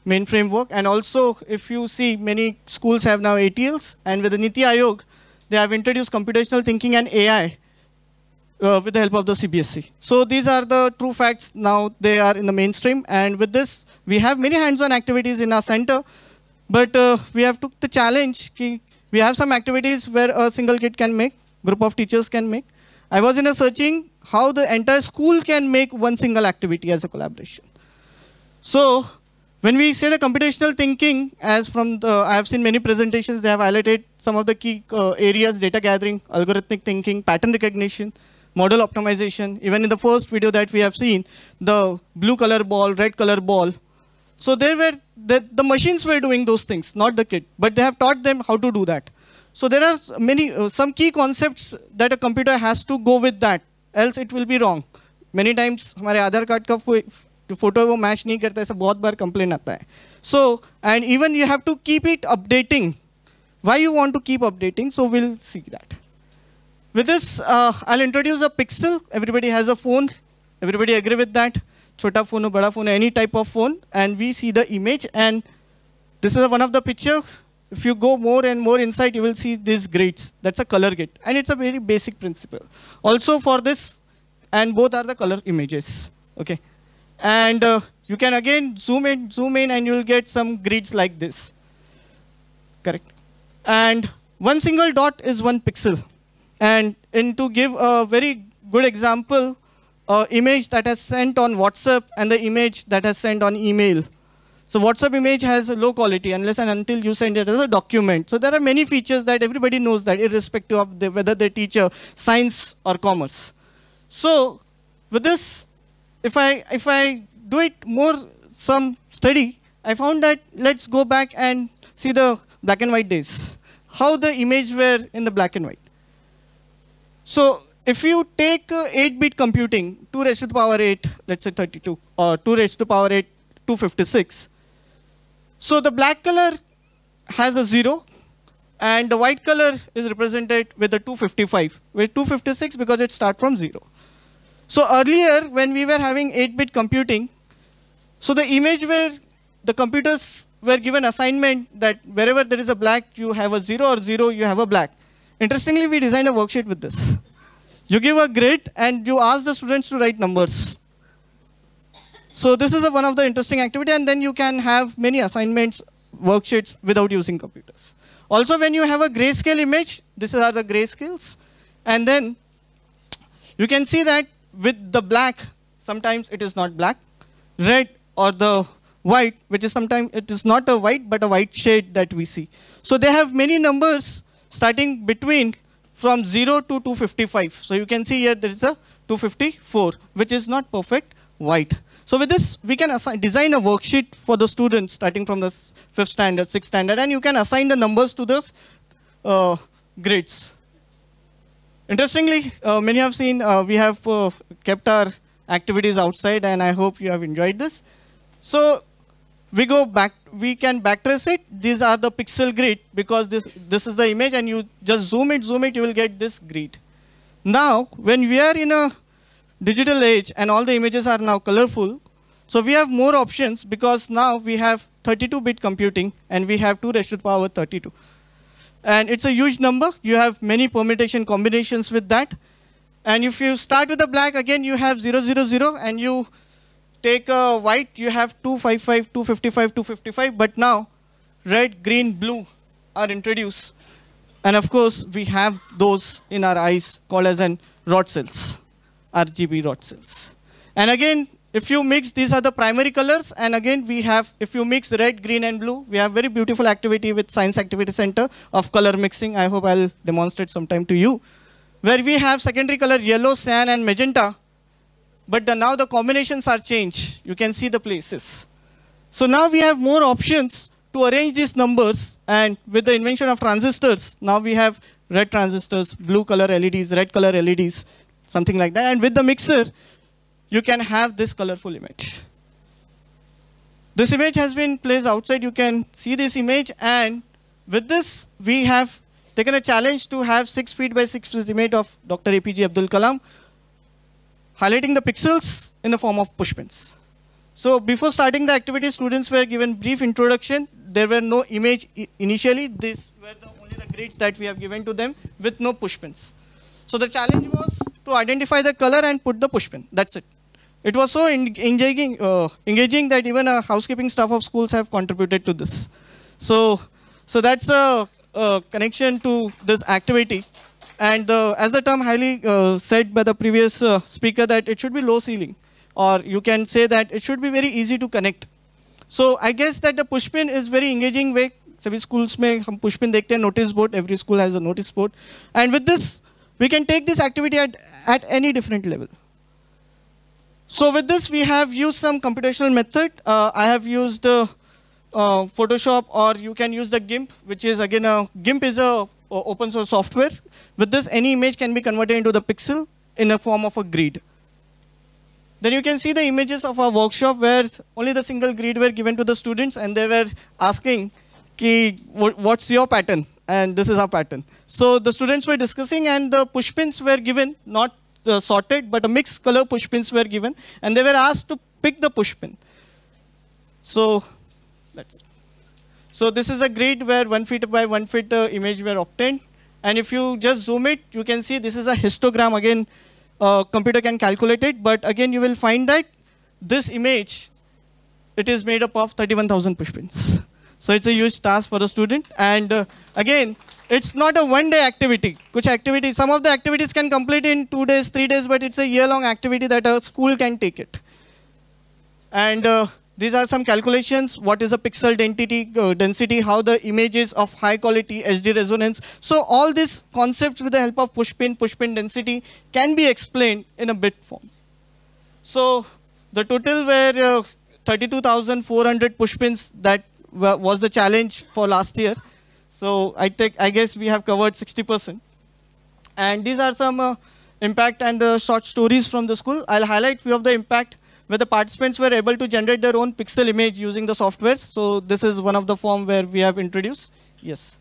main framework. And also, if you see, many schools have now ATLs, and with the Niti Aayog, they have introduced computational thinking and AI uh, with the help of the CBSE. So these are the true facts. Now they are in the mainstream. And with this, we have many hands-on activities in our center. But uh, we have took the challenge. We have some activities where a single kid can make, group of teachers can make. I was in a searching how the entire school can make one single activity as a collaboration. So when we say the computational thinking, as from the, I have seen many presentations, they have highlighted some of the key uh, areas, data gathering, algorithmic thinking, pattern recognition, model optimization. Even in the first video that we have seen, the blue color ball, red color ball. So there were, the, the machines were doing those things, not the kid, but they have taught them how to do that. So there are many, uh, some key concepts that a computer has to go with that, else it will be wrong. Many times हमारे Aadhaar card का photo वो match नहीं करता ऐसा बहुत बार complain आता है so and even you have to keep it updating why you want to keep updating so we'll see that with this uh, i'll introduce a pixel everybody has a phone everybody agree with that Chota phone or bada phone any type of phone and we see the image and this is one of the picture if you go more and more inside you will see these grids that's a color grid and it's a very basic principle also for this and both are the color images okay and uh, you can again zoom in, zoom in, and you will get some grids like this. Correct. And one single dot is one pixel. And in to give a very good example, uh, image that has sent on WhatsApp and the image that has sent on email. So WhatsApp image has a low quality unless and until you send it as a document. So there are many features that everybody knows that irrespective of the, whether they teach uh, science or commerce. So with this if I, if I do it more some study, I found that let's go back and see the black and white days. How the image were in the black and white. So if you take 8-bit uh, computing, 2 raised to the power 8, let's say 32, or 2 raised to the power 8, 256. So the black color has a 0, and the white color is represented with the 255, with 256 because it starts from 0. So earlier, when we were having 8-bit computing, so the image where the computers were given assignment that wherever there is a black, you have a 0 or 0, you have a black. Interestingly, we designed a worksheet with this. You give a grid and you ask the students to write numbers. So this is a, one of the interesting activity and then you can have many assignments, worksheets without using computers. Also when you have a grayscale image, these are the grayscales. And then you can see that with the black, sometimes it is not black, red or the white, which is sometimes it is not a white, but a white shade that we see. So they have many numbers starting between from 0 to 255. So you can see here there is a 254, which is not perfect white. So with this, we can assign, design a worksheet for the students starting from the fifth standard, sixth standard, and you can assign the numbers to the uh, grids. Interestingly, uh, many have seen uh, we have uh, kept our activities outside, and I hope you have enjoyed this. So we go back, we can backtrace it. These are the pixel grid because this, this is the image and you just zoom it, zoom it, you will get this grid. Now, when we are in a digital age and all the images are now colorful, so we have more options because now we have 32-bit computing and we have 2 raised to the power 32. And it's a huge number. You have many permutation combinations with that. And if you start with the black, again, you have 000, and you take a white, you have 255, 255, 255. But now, red, green, blue are introduced. And of course, we have those in our eyes called as an rod cells, RGB rod cells. And again, if you mix, these are the primary colors. And again, we have, if you mix red, green, and blue, we have very beautiful activity with Science Activity Center of color mixing. I hope I'll demonstrate sometime to you. Where we have secondary color yellow, cyan, and magenta. But the, now the combinations are changed. You can see the places. So now we have more options to arrange these numbers. And with the invention of transistors, now we have red transistors, blue color LEDs, red color LEDs, something like that. And with the mixer, you can have this colorful image. This image has been placed outside. You can see this image. And with this, we have taken a challenge to have 6 feet by 6 feet image of Dr. APJ Abdul Kalam, highlighting the pixels in the form of pushpins. So before starting the activity, students were given brief introduction. There were no image initially. These were the only the grids that we have given to them with no pushpins. So the challenge was to identify the color and put the pushpin. That's it. It was so engaging, uh, engaging that even a housekeeping staff of schools have contributed to this. So, so that's a, a connection to this activity. And uh, as the term highly uh, said by the previous uh, speaker that it should be low ceiling. Or you can say that it should be very easy to connect. So I guess that the pushpin is very engaging way. सभी schools में हम pushpin देखते हैं notice board. Every school has a notice board. And with this, we can take this activity at, at any different level. So with this, we have used some computational method. Uh, I have used uh, uh, Photoshop, or you can use the GIMP, which is again a GIMP is a, a open source software. With this, any image can be converted into the pixel in a form of a grid. Then you can see the images of our workshop where only the single grid were given to the students, and they were asking, Ki, "What's your pattern?" And this is our pattern. So the students were discussing, and the pushpins were given, not uh, sorted, but a mixed color push pins were given, and they were asked to pick the push pin. So that's it. So this is a grid where one feet by one feet uh, image were obtained. And if you just zoom it, you can see this is a histogram. Again, uh, computer can calculate it, but again you will find that this image, it is made up of 31,000 push pins. So it's a huge task for the student. And uh, again, it's not a one-day activity. Kuch activity, some of the activities can complete in two days, three days, but it's a year-long activity that a school can take it. And uh, these are some calculations. What is a pixel density, uh, density, how the images of high quality HD resonance. So all these concepts with the help of pushpin, pushpin density can be explained in a bit form. So the total were uh, 32,400 pushpins that was the challenge for last year. So I think I guess we have covered 60%. And these are some uh, impact and the short stories from the school. I'll highlight few of the impact where the participants were able to generate their own pixel image using the software. So this is one of the form where we have introduced. Yes.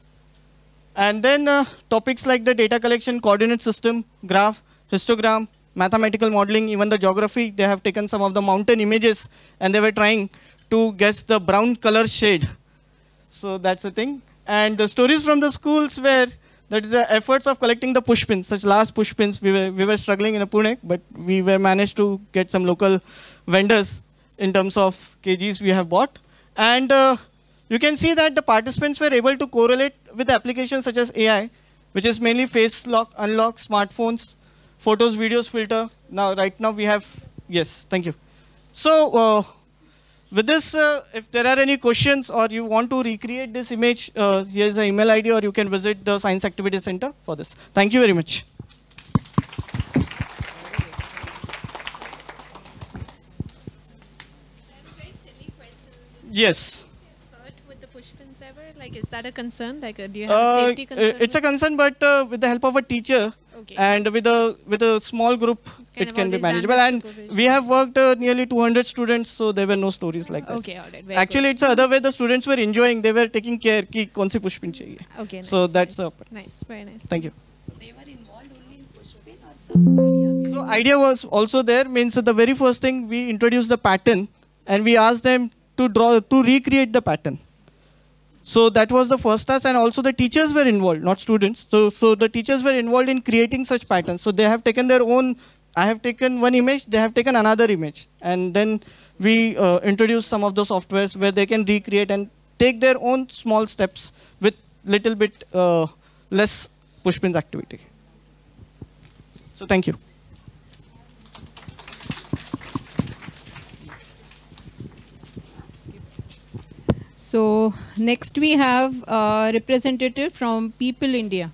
And then uh, topics like the data collection, coordinate system, graph, histogram, mathematical modeling, even the geography, they have taken some of the mountain images and they were trying to guess the brown color shade. So that's the thing. And the stories from the schools were that is the efforts of collecting the pushpins, such last pushpins. we were, we were struggling in a Pune, but we were managed to get some local vendors in terms of kgs we have bought. And uh, you can see that the participants were able to correlate with applications such as AI, which is mainly face lock, unlock, smartphones, photos, videos, filter. Now, right now we have, yes, thank you. So, uh, with this, uh, if there are any questions or you want to recreate this image, uh, here's the email ID or you can visit the Science Activity Center for this. Thank you very much. Yes. With the push ever? Like, is that a concern? Like, uh, do you have Uh, a safety concern? it's a concern, but uh, with the help of a teacher, and with a with a small group, it can be manageable. And we have worked uh, nearly 200 students, so there were no stories like that. Okay, all right, very Actually, it's the other way. The students were enjoying. They were taking care. Ki kaun si pushpin chahiye. Okay, So that's nice, a nice, very nice. Thank you. So idea was also there. Means the very first thing we introduced the pattern, and we asked them to draw to recreate the pattern. So that was the first task, and also the teachers were involved, not students. So so the teachers were involved in creating such patterns. So they have taken their own. I have taken one image. They have taken another image, and then we uh, introduced some of the softwares where they can recreate and take their own small steps with little bit uh, less pushpins activity. So thank you. So next we have a representative from Peepul India.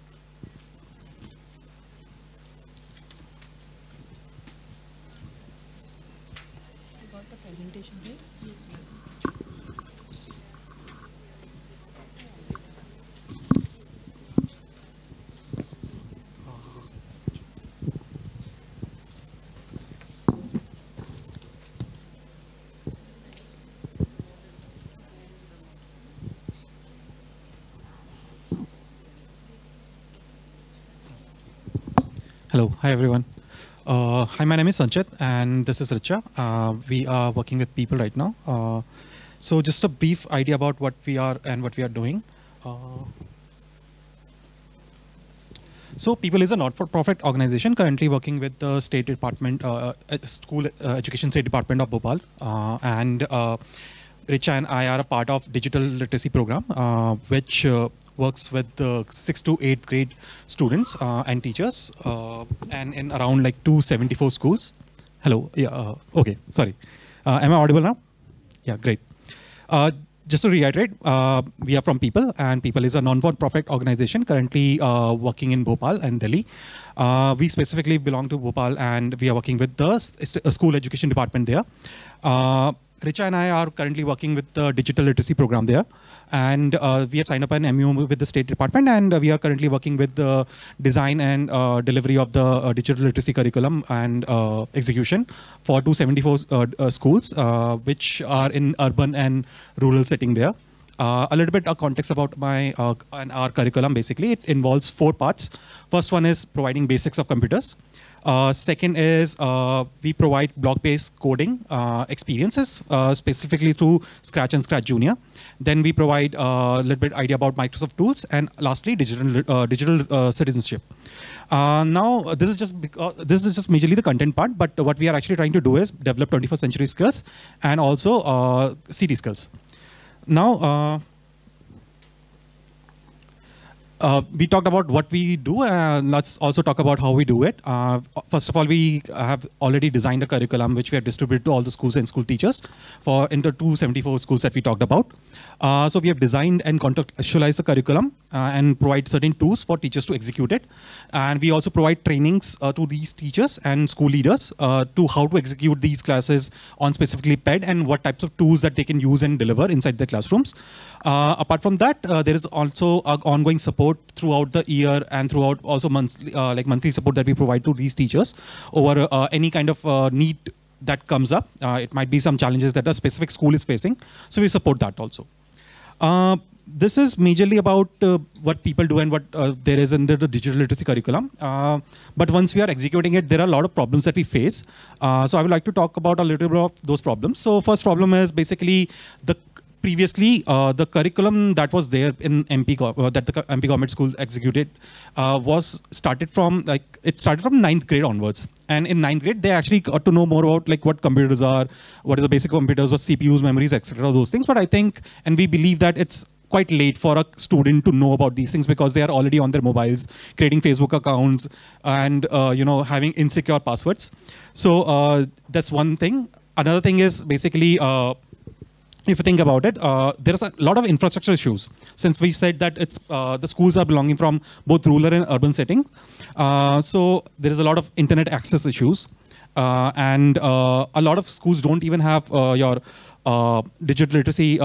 Hello, hi everyone. Uh, hi, my name is Sanchit, and this is Richa. Uh, we are working with Peepul right now. Uh, so, just a brief idea about what we are and what we are doing. Uh, so, Peepul is a not-for-profit organization currently working with the State Department, uh, uh, School Education State Department of Bhopal, and Richa and I are a part of digital literacy program, which works with the sixth to eighth grade students uh, and teachers, uh, and in around like 274 schools. Hello, yeah, uh, okay, sorry. Uh, am I audible now? Yeah, great. Uh, just to reiterate, uh, we are from Peepul, and Peepul is a non-for-profit organization currently uh, working in Bhopal and Delhi. Uh, we specifically belong to Bhopal, and we are working with the uh, school education department there. Richa and I are currently working with the digital literacy program there, and uh, we have signed up an MU with the State Department, and uh, we are currently working with the design and uh, delivery of the uh, digital literacy curriculum and uh, execution for 274 uh, schools, which are in urban and rural setting there. Uh, a little bit of context about my uh, and our curriculum. Basically, it involves four parts. First one is providing basics of computers. Uh, second is uh, we provide block-based coding uh, experiences, uh, specifically through Scratch and Scratch Junior. Then we provide uh, a little bit idea about Microsoft tools, and lastly, digital uh, digital citizenship. Now, this is just this is just majorly the content part, but what we are actually trying to do is develop 21st century skills and also CD skills. Now. Uh, we talked about what we do, and let's also talk about how we do it. Uh, first of all, we have already designed a curriculum which we have distributed to all the schools and school teachers for in the 274 schools that we talked about. Uh, so we have designed and contextualized the curriculum uh, and provide certain tools for teachers to execute it. And we also provide trainings uh, to these teachers and school leaders uh, to how to execute these classes on specifically PED and what types of tools that they can use and deliver inside their classrooms. Uh, apart from that, uh, there is also ongoing support throughout the year and throughout also monthly, like monthly support that we provide to these teachers over any kind of need that comes up. It might be some challenges that the specific school is facing, so we support that also. Uh, this is majorly about uh, what Peepul do and what uh, there is in the, the digital literacy curriculum. Uh, but once we are executing it, there are a lot of problems that we face. Uh, so I would like to talk about a little bit of those problems. So first problem is basically the previously uh, the curriculum that was there in MP uh, that the MP government school executed uh, was started from like it started from ninth grade onwards. And in ninth grade they actually got to know more about like what computers are what is the basic computers what CPUs memories etc those things. But I think and we believe that it's quite late for a student to know about these things because they are already on their mobiles creating facebook accounts and uh, you know having insecure passwords. So uh, that's one thing. Another thing is basically uh, if you think about it, uh, there's a lot of infrastructure issues. Since we said that it's uh, the schools are belonging from both rural and urban settings, uh, so there is a lot of internet access issues, uh, and uh, a lot of schools don't even have uh, your digital literacy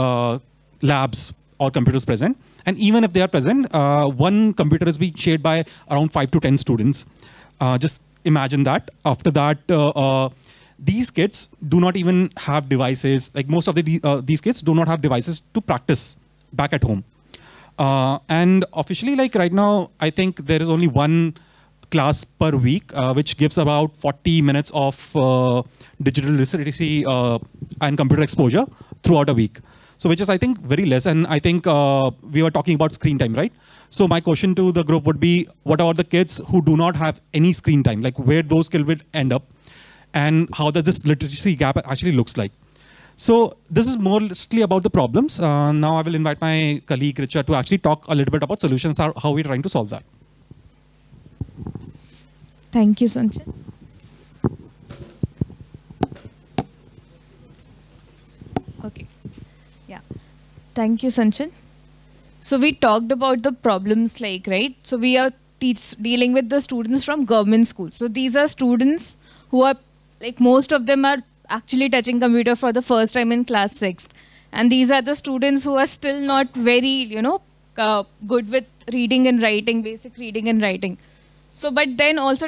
labs or computers present. And even if they are present, one computer is being shared by around five to ten students. Just imagine that. After that, these kids do not even have devices. Like most of the uh, these kids do not have devices to practice back at home. Uh, and officially, like right now, I think there is only one class per week, uh, which gives about 40 minutes of uh, digital literacy uh, and computer exposure throughout a week. So, which is I think very less. And I think uh, we were talking about screen time, right? So, my question to the group would be: What about the kids who do not have any screen time? Like, where those kids will end up, and how does this literacy gap actually looks like? So this is mostly about the problems. Uh, now I will invite my colleague Richa to actually talk a little bit about solutions, how, how we're trying to solve that. Thank you, Sanchit. Okay. Yeah. Thank you, Sanchit. So we talked about the problems like, right? So we are teach, dealing with the students from government schools. So these are students who are, like most of them are actually touching computer for the first time in class 6th. And these are the students who are still not very, you know, uh, good with reading and writing, basic reading and writing. So, but then also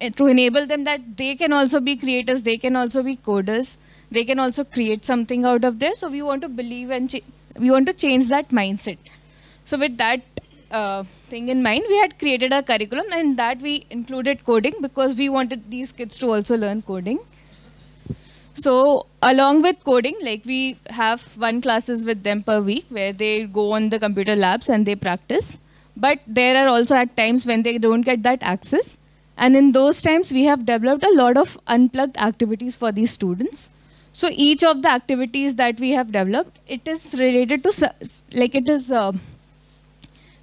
uh, to enable them that they can also be creators, they can also be coders, they can also create something out of there. So we want to believe and we want to change that mindset. So with that uh, thing in mind, we had created a curriculum and that we included coding because we wanted these kids to also learn coding. So along with coding, like we have one classes with them per week where they go on the computer labs and they practice. But there are also at times when they don't get that access. And in those times, we have developed a lot of unplugged activities for these students. So each of the activities that we have developed, it is related to, like it is uh,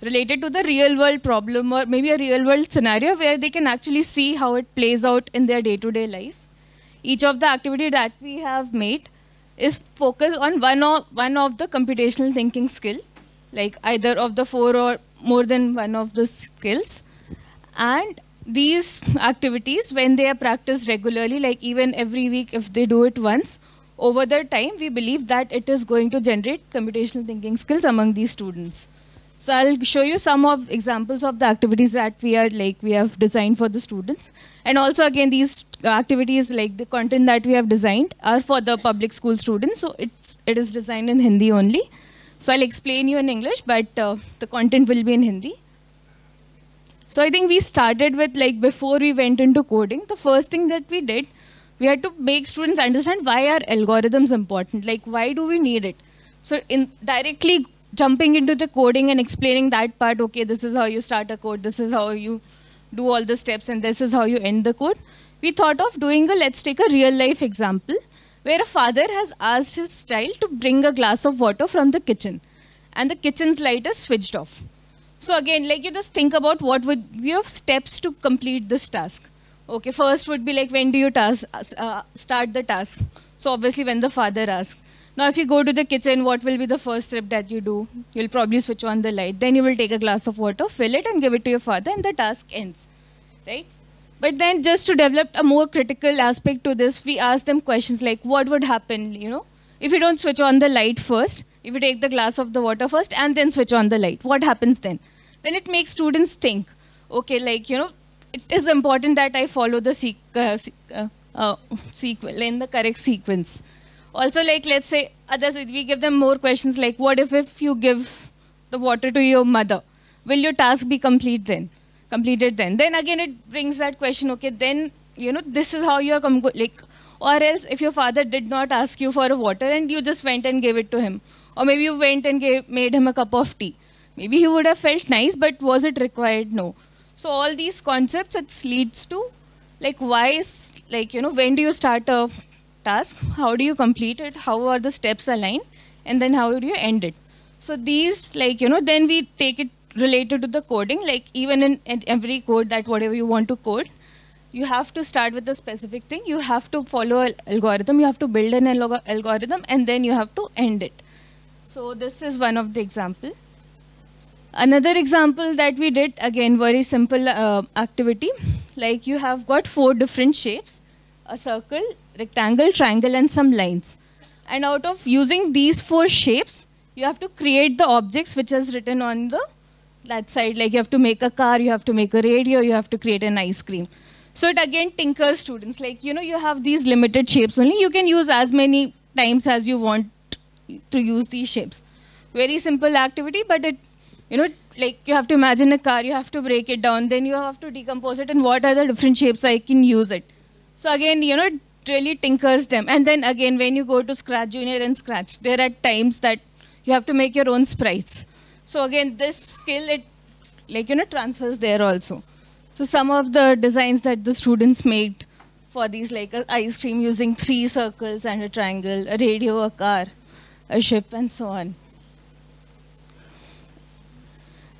related to the real world problem or maybe a real world scenario where they can actually see how it plays out in their day to day life each of the activity that we have made is focused on one of, one of the computational thinking skill, like either of the four or more than one of the skills. And these activities, when they are practiced regularly, like even every week if they do it once, over the time we believe that it is going to generate computational thinking skills among these students. So I'll show you some of examples of the activities that we are like we have designed for the students. And also again these activities like the content that we have designed are for the public school students. So it's it is designed in Hindi only. So I'll explain you in English, but uh, the content will be in Hindi. So I think we started with like before we went into coding, the first thing that we did, we had to make students understand why are algorithms important, like why do we need it. So in directly jumping into the coding and explaining that part, okay, this is how you start a code, this is how you do all the steps, and this is how you end the code. We thought of doing a, let's take a real life example, where a father has asked his child to bring a glass of water from the kitchen, and the kitchen's light is switched off. So again, like you just think about what would be your steps to complete this task. Okay, first would be like when do you task, uh, start the task? So obviously when the father asks. Now, if you go to the kitchen, what will be the first step that you do? You'll probably switch on the light. Then you will take a glass of water, fill it, and give it to your father, and the task ends. Right? But then, just to develop a more critical aspect to this, we ask them questions like, what would happen, you know, if you don't switch on the light first, if you take the glass of the water first and then switch on the light, what happens then? Then it makes students think, okay, like, you know, it is important that I follow the sequ uh, uh, uh, sequel in the correct sequence also like let's say others we give them more questions like what if if you give the water to your mother? Will your task be complete then? Completed then? Then again it brings that question okay then you know this is how you are like or else if your father did not ask you for a water and you just went and gave it to him or maybe you went and gave, made him a cup of tea. Maybe he would have felt nice but was it required? No. So all these concepts it leads to like why is like you know when do you start a task, how do you complete it, how are the steps aligned, and then how do you end it. So these, like, you know, then we take it related to the coding, like even in, in every code that whatever you want to code, you have to start with a specific thing, you have to follow an algorithm, you have to build an algorithm, and then you have to end it. So this is one of the example. Another example that we did, again, very simple uh, activity, like you have got four different shapes, a circle, rectangle, triangle, and some lines. And out of using these four shapes, you have to create the objects which is written on the that side, like you have to make a car, you have to make a radio, you have to create an ice cream. So it again tinkers students. Like, you know, you have these limited shapes only. You can use as many times as you want to use these shapes. Very simple activity, but it, you know, like you have to imagine a car, you have to break it down, then you have to decompose it, and what are the different shapes I can use it. So again, you know, it really tinkers them. And then again, when you go to Scratch Junior and Scratch, there are times that you have to make your own sprites. So again, this skill, it like, you know, transfers there also. So some of the designs that the students made for these, like a ice cream using three circles and a triangle, a radio, a car, a ship, and so on.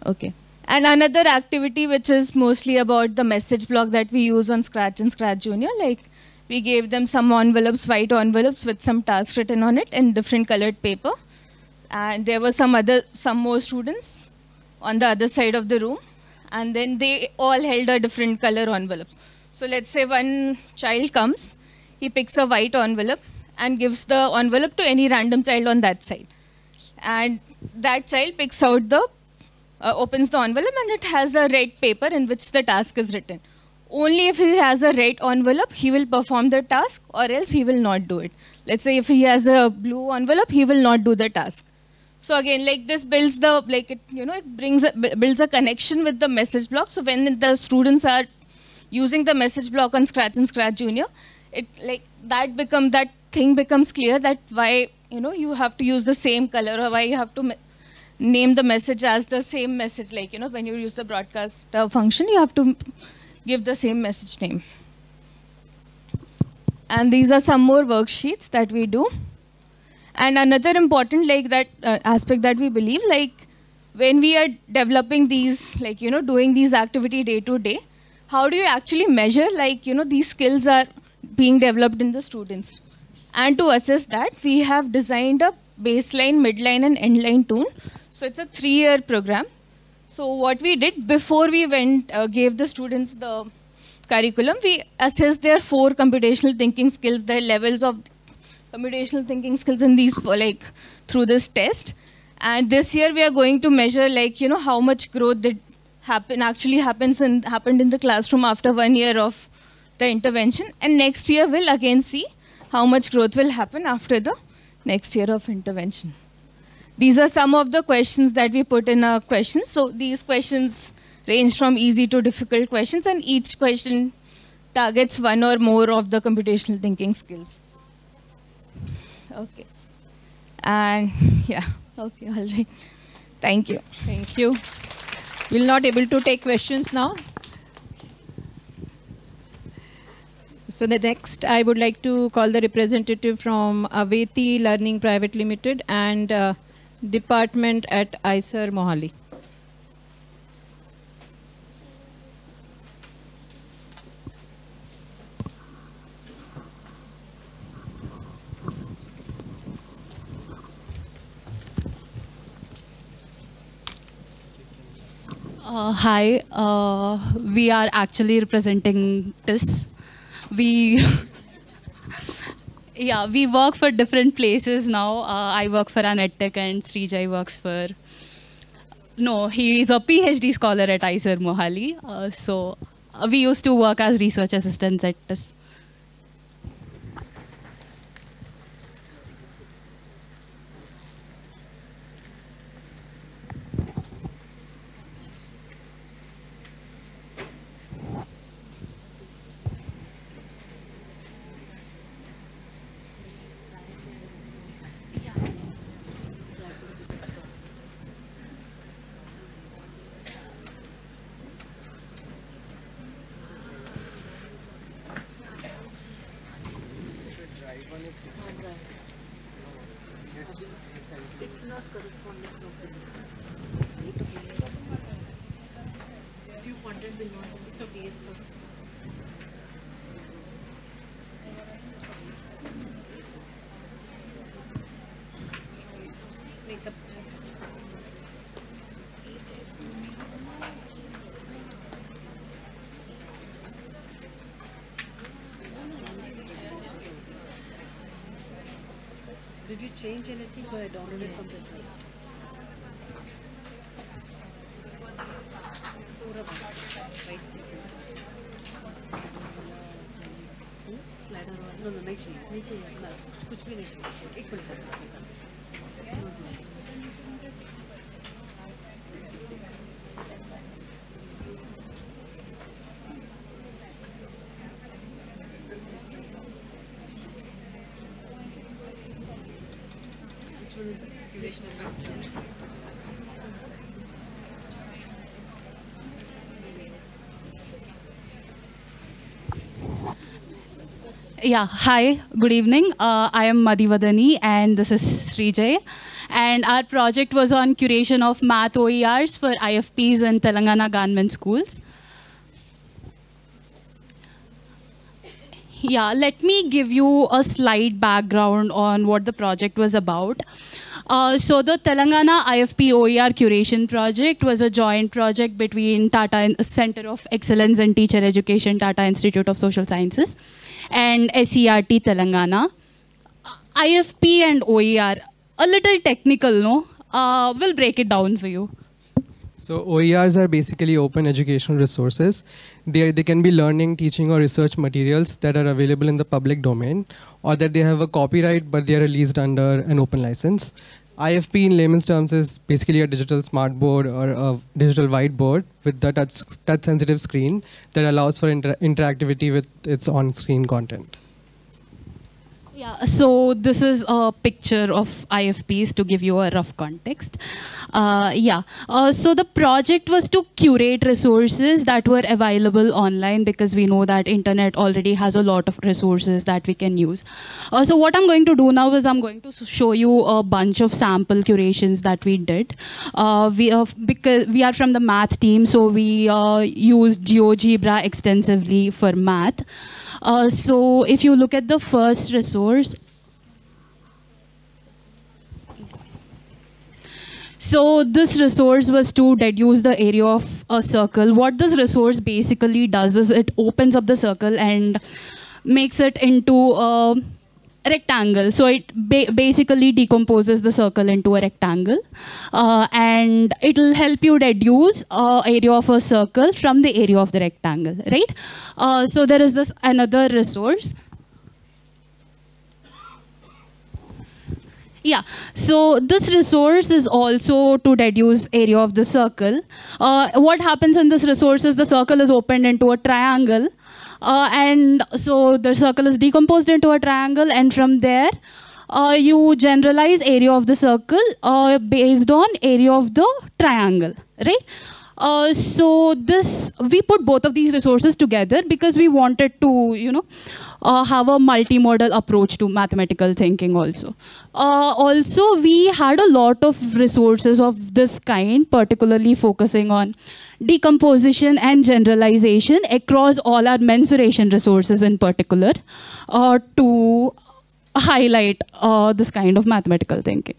Okay. And another activity which is mostly about the message block that we use on Scratch and Scratch Junior, like we gave them some envelopes, white envelopes with some tasks written on it in different colored paper. And there were some other, some more students on the other side of the room. And then they all held a different color envelopes. So let's say one child comes, he picks a white envelope and gives the envelope to any random child on that side. And that child picks out the uh, opens the envelope and it has a red paper in which the task is written. Only if he has a red envelope, he will perform the task or else he will not do it. Let's say if he has a blue envelope, he will not do the task. So again, like this builds the, like it, you know, it brings, a, builds a connection with the message block. So when the students are using the message block on Scratch and Scratch Junior, it like that become, that thing becomes clear that why, you know, you have to use the same color or why you have to name the message as the same message. Like, you know, when you use the broadcast uh, function, you have to give the same message name. And these are some more worksheets that we do. And another important like that uh, aspect that we believe, like when we are developing these, like, you know, doing these activity day to day, how do you actually measure, like, you know, these skills are being developed in the students? And to assess that, we have designed a baseline, midline, and endline tool so it's a three-year program. So what we did before we went, uh, gave the students the curriculum, we assessed their four computational thinking skills, their levels of computational thinking skills in these, like through this test. And this year we are going to measure like, you know, how much growth did happen, actually happens and happened in the classroom after one year of the intervention. And next year we'll again see how much growth will happen after the next year of intervention. These are some of the questions that we put in our questions. So these questions range from easy to difficult questions, and each question targets one or more of the computational thinking skills. Okay. And yeah, okay, all right. Thank you. Thank you. We'll not able to take questions now. So the next, I would like to call the representative from Aveti Learning Private Limited and uh, department at IISER Mohali. Uh, hi, uh, we are actually representing TISS. We yeah, we work for different places now. Uh, I work for an edtech and Srijay works for. No, he is a PhD scholar at IISER Mohali. Uh, so uh, we used to work as research assistants at No, no, make sure, make sure, no, put finish, equally. Yeah, hi, good evening. Uh, I am Madhivadani and this is Srijay. And our project was on curation of math OERs for IFPs in Telangana government schools. Yeah, let me give you a slight background on what the project was about. Uh, so the Telangana IFP OER curation project was a joint project between Tata Center of Excellence in Teacher Education, Tata Institute of Social Sciences, and SCERT Telangana. IFP and OER, a little technical, no? Uh, we'll break it down for you. So OERs are basically open educational resources. They, they can be learning, teaching, or research materials that are available in the public domain, or that they have a copyright but they are released under an open license. IFP in layman's terms is basically a digital smart board or a digital whiteboard with the touch, touch sensitive screen that allows for inter- interactivity with its on screen content. Yeah, so this is a picture of IFPs to give you a rough context. Uh, yeah, uh, so the project was to curate resources that were available online because we know that internet already has a lot of resources that we can use. Uh, so what I'm going to do now is I'm going to show you a bunch of sample curations that we did. Uh, we uh, because we are from the math team, so we uh, use GeoGebra extensively for math. Uh, so if you look at the first resource, So this resource was to deduce the area of a circle. What this resource basically does is it opens up the circle and makes it into a rectangle. So it ba- basically decomposes the circle into a rectangle, uh, and it'll help you deduce uh, area of a circle from the area of the rectangle, right? Uh, so there is this another resource. Yeah, so this resource is also to deduce area of the circle. Uh, what happens in this resource is the circle is opened into a triangle. Uh, and so the circle is decomposed into a triangle and from there uh, you generalize area of the circle uh, based on area of the triangle, right? Uh, so this we put both of these resources together because we wanted to you know uh, have a multimodal approach to mathematical thinking also. Uh, also we had a lot of resources of this kind particularly focusing on decomposition and generalization across all our mensuration resources in particular uh, to highlight uh, this kind of mathematical thinking.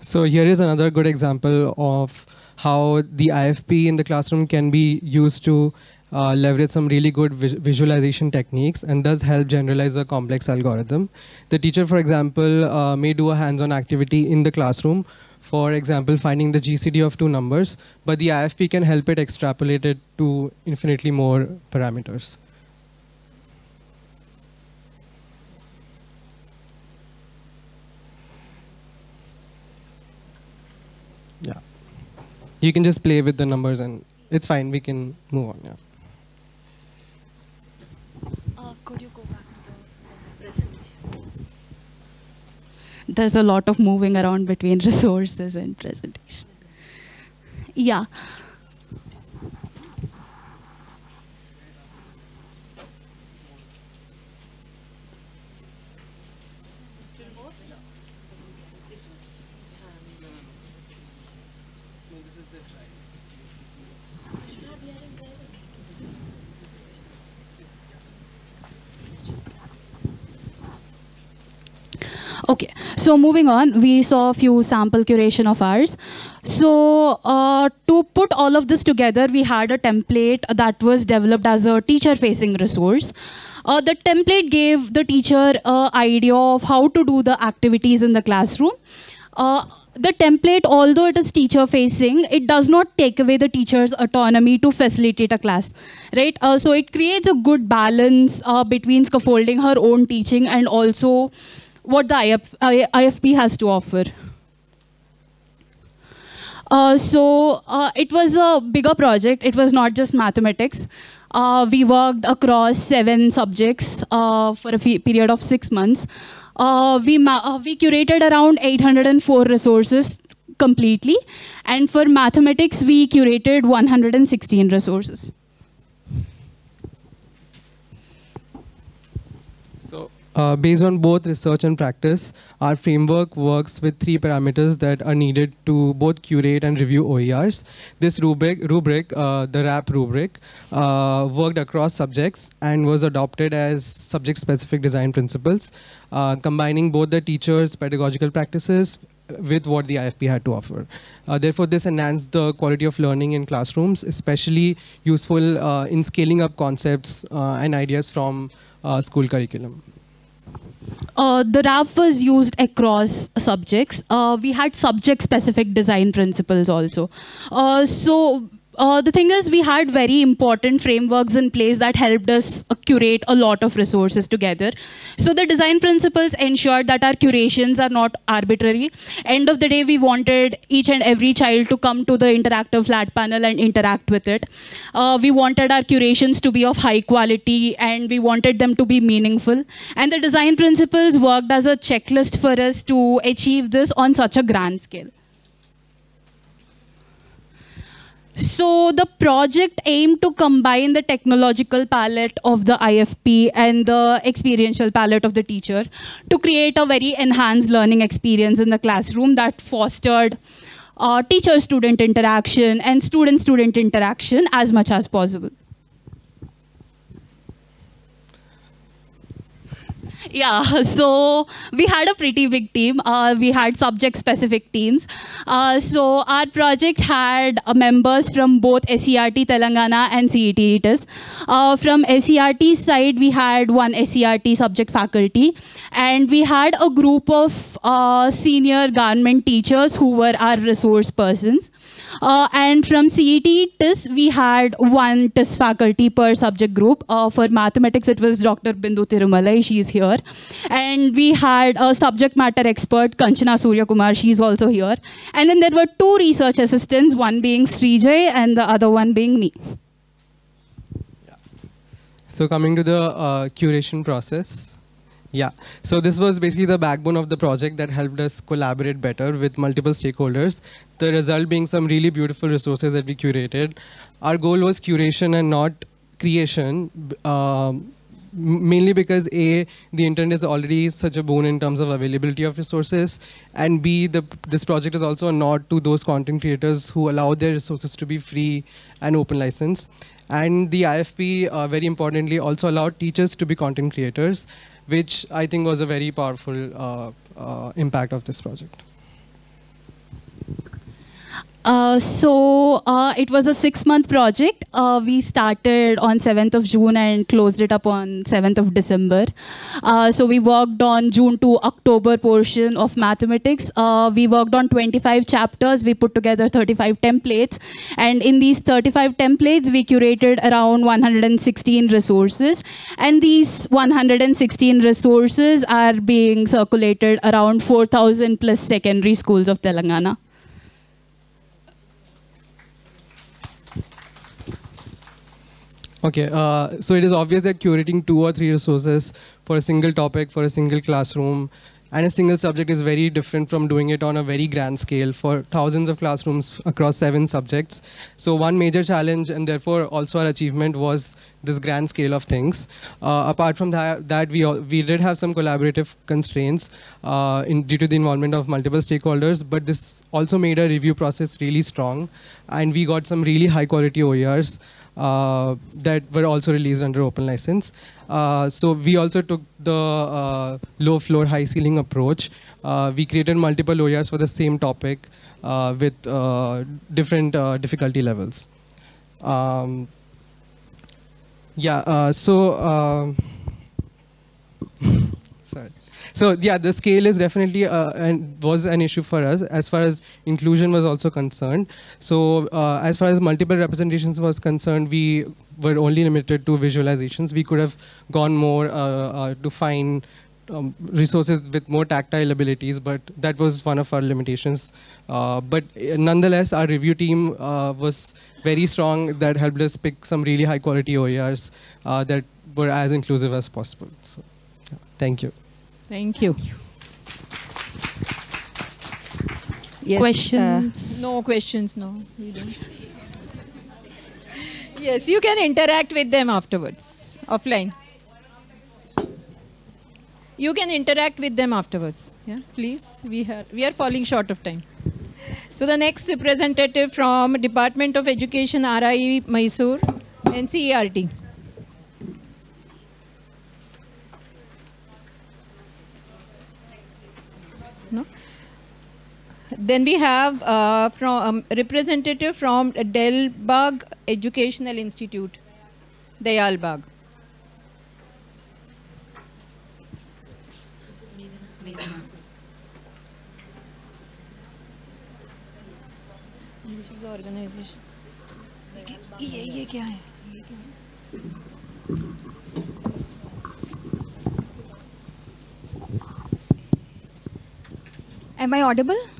So here is another good example of how the IFP in the classroom can be used to uh, leverage some really good vis- visualization techniques and thus help generalize a complex algorithm. The teacher, for example, uh, may do a hands-on activity in the classroom, for example, finding the GCD of two numbers, but the IFP can help it extrapolate it to infinitely more parameters. Yeah. You can just play with the numbers and it's fine. We can move on. Yeah. There's a lot of moving around between resources and presentation. Yeah. Okay, so moving on, we saw a few sample curation of ours. So uh, to put all of this together, we had a template that was developed as a teacher-facing resource. Uh, the template gave the teacher an idea of how to do the activities in the classroom. Uh, the template, although it is teacher facing, it does not take away the teacher's autonomy to facilitate a class, right? Uh, so it creates a good balance uh, between scaffolding her own teaching and also what the IF, IFP has to offer. Uh, so uh, it was a bigger project. It was not just mathematics. Uh, we worked across seven subjects uh, for a period of six months. Uh, we, uh, we curated around 804 resources completely. And for mathematics, we curated 116 resources. Uh, based on both research and practice, our framework works with three parameters that are needed to both curate and review OERs. This rubric, rubric uh, the RAP rubric, uh, worked across subjects and was adopted as subject-specific design principles, uh, combining both the teacher's pedagogical practices with what the IFP had to offer. Uh, therefore, this enhanced the quality of learning in classrooms, especially useful uh, in scaling up concepts and ideas from school curriculum. Uh, the RAP was used across subjects. Uh, we had subject-specific design principles also. Uh, so uh, the thing is, we had very important frameworks in place that helped us curate a lot of resources together. So the design principles ensured that our curations are not arbitrary. End of the day, we wanted each and every child to come to the interactive flat panel and interact with it. Uh, we wanted our curations to be of high quality and we wanted them to be meaningful. And the design principles worked as a checklist for us to achieve this on such a grand scale. So the project aimed to combine the technological palette of the IFP and the experiential palette of the teacher to create a very enhanced learning experience in the classroom that fostered uh, teacher-student interaction and student-student interaction as much as possible. Yeah, so we had a pretty big team. Uh, we had subject-specific teams. Uh, so our project had uh, members from both SCERT Telangana and CET uh, from SCERT side, we had one SCERT subject faculty, and we had a group of uh, senior government teachers who were our resource persons. Uh, and from CET we had one TISS faculty per subject group. For mathematics, it was Dr. Bindu Tirumalai. She's here. And we had a subject matter expert, Kanchana Surya Kumar. She's also here. And then there were two research assistants, one being Srijay and the other one being me. Yeah. So coming to the uh, curation process, yeah, so this was basically the backbone of the project that helped us collaborate better with multiple stakeholders. The result being some really beautiful resources that we curated. Our goal was curation and not creation, um, mainly because A, the internet is already such a boon in terms of availability of resources, and B, the, this project is also a nod to those content creators who allow their resources to be free and open license. And the IFP, uh, very importantly, also allowed teachers to be content creators which I think was a very powerful uh, uh, impact of this project. Uh, so uh, it was a six-month project. Uh, we started on 7th of June and closed it up on 7th of December. Uh, so we worked on June to October portion of mathematics. Uh, we worked on 25 chapters. We put together 35 templates. And in these 35 templates, we curated around 116 resources. And these 116 resources are being circulated around 4,000 plus secondary schools of Telangana. Okay, uh, so it is obvious that curating two or three resources for a single topic, for a single classroom, and a single subject is very different from doing it on a very grand scale for thousands of classrooms across seven subjects. So one major challenge and therefore also our achievement was this grand scale of things. Uh, apart from that, that we, all, we did have some collaborative constraints uh, in, due to the involvement of multiple stakeholders, but this also made our review process really strong. And we got some really high quality OERs that were also released under open license. Uh, so we also took the uh, low floor, high ceiling approach. Uh, we created multiple OERs for the same topic uh, with uh, different difficulty levels. Um, yeah, so. So yeah, the scale is definitely uh, and was an issue for us as far as inclusion was also concerned. So uh, as far as multiple representations was concerned, we were only limited to visualizations. We could have gone more uh, uh, to find um, resources with more tactile abilities, but that was one of our limitations. Uh, but uh, nonetheless, our review team uh, was very strong. That helped us pick some really high quality OERs uh, that were as inclusive as possible. So, yeah, thank you. Thank you. Yes, Questions? uh, no questions, no. we don't. yes, you can interact with them afterwards, offline. You can interact with them afterwards. Yeah, please. We are we are falling short of time. So the next representative from Department of Education, RI Mysore, NCERT. Then we have uh, from um, representative from Dayalbagh Educational Institute, Dayalbagh. Am I audible?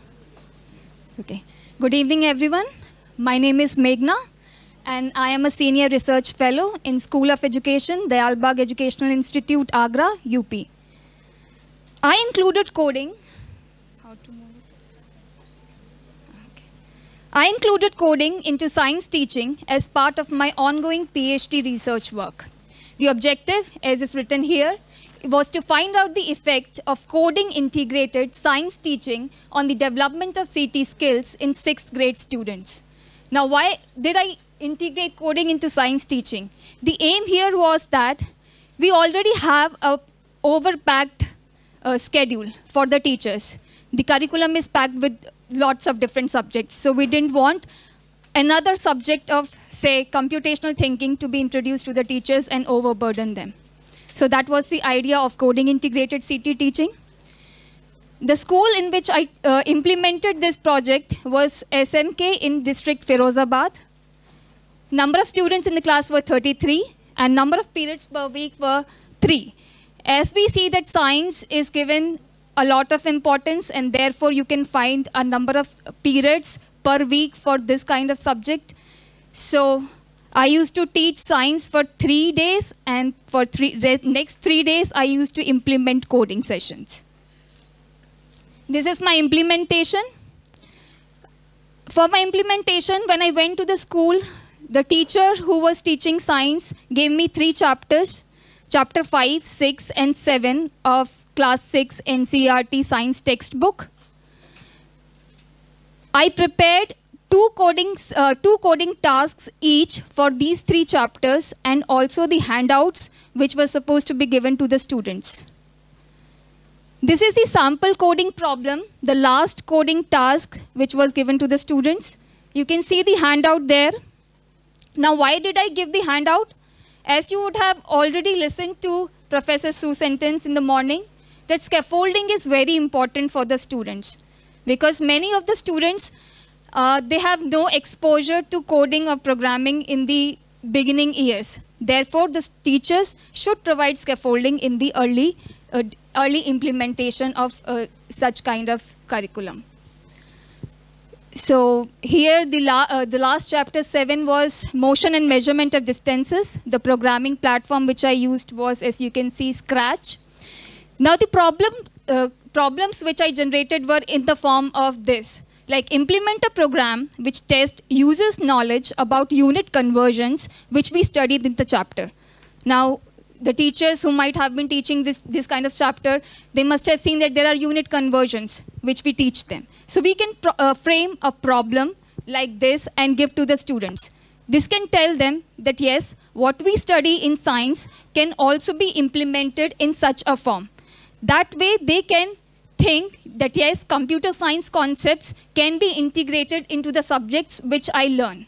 Okay. Good evening, everyone. My name is Meghna, and I am a senior research fellow in School of Education, Dayalbagh Educational Institute, Agra, UP. I included coding. How to move? Okay. I included coding into science teaching as part of my ongoing PhD research work. The objective, as is written here, was to find out the effect of coding integrated science teaching on the development of CT skills in sixth grade students. Now, why did I integrate coding into science teaching? The aim here was that we already have a overpacked uh, schedule for the teachers. The curriculum is packed with lots of different subjects, so we didn't want another subject of, say, computational thinking to be introduced to the teachers and overburden them. So that was the idea of coding integrated CT teaching. The school in which I uh, implemented this project was SMK in district Firozabad. Number of students in the class were 33 and number of periods per week were 3. As we see that science is given a lot of importance and therefore you can find a number of periods per week for this kind of subject. So I used to teach science for three days, and for three next three days, I used to implement coding sessions. This is my implementation. For my implementation, when I went to the school, the teacher who was teaching science gave me three chapters chapter 5, 6, and 7 of class 6 NCERT science textbook. I prepared two coding, uh, two coding tasks each for these three chapters and also the handouts which were supposed to be given to the students. This is the sample coding problem, the last coding task which was given to the students. You can see the handout there. Now, why did I give the handout? As you would have already listened to Professor Sue Sentance in the morning, that scaffolding is very important for the students because many of the students uh, they have no exposure to coding or programming in the beginning years. Therefore, the teachers should provide scaffolding in the early, uh, early implementation of uh, such kind of curriculum. So here, the, la uh, the last chapter 7 was motion and measurement of distances. The programming platform which I used was, as you can see, Scratch. Now the problem, uh, problems which I generated were in the form of this like implement a program which tests users' knowledge about unit conversions, which we studied in the chapter. Now, the teachers who might have been teaching this, this kind of chapter, they must have seen that there are unit conversions, which we teach them. So we can uh, frame a problem like this and give to the students. This can tell them that yes, what we study in science can also be implemented in such a form. That way they can think that yes, computer science concepts can be integrated into the subjects which I learn.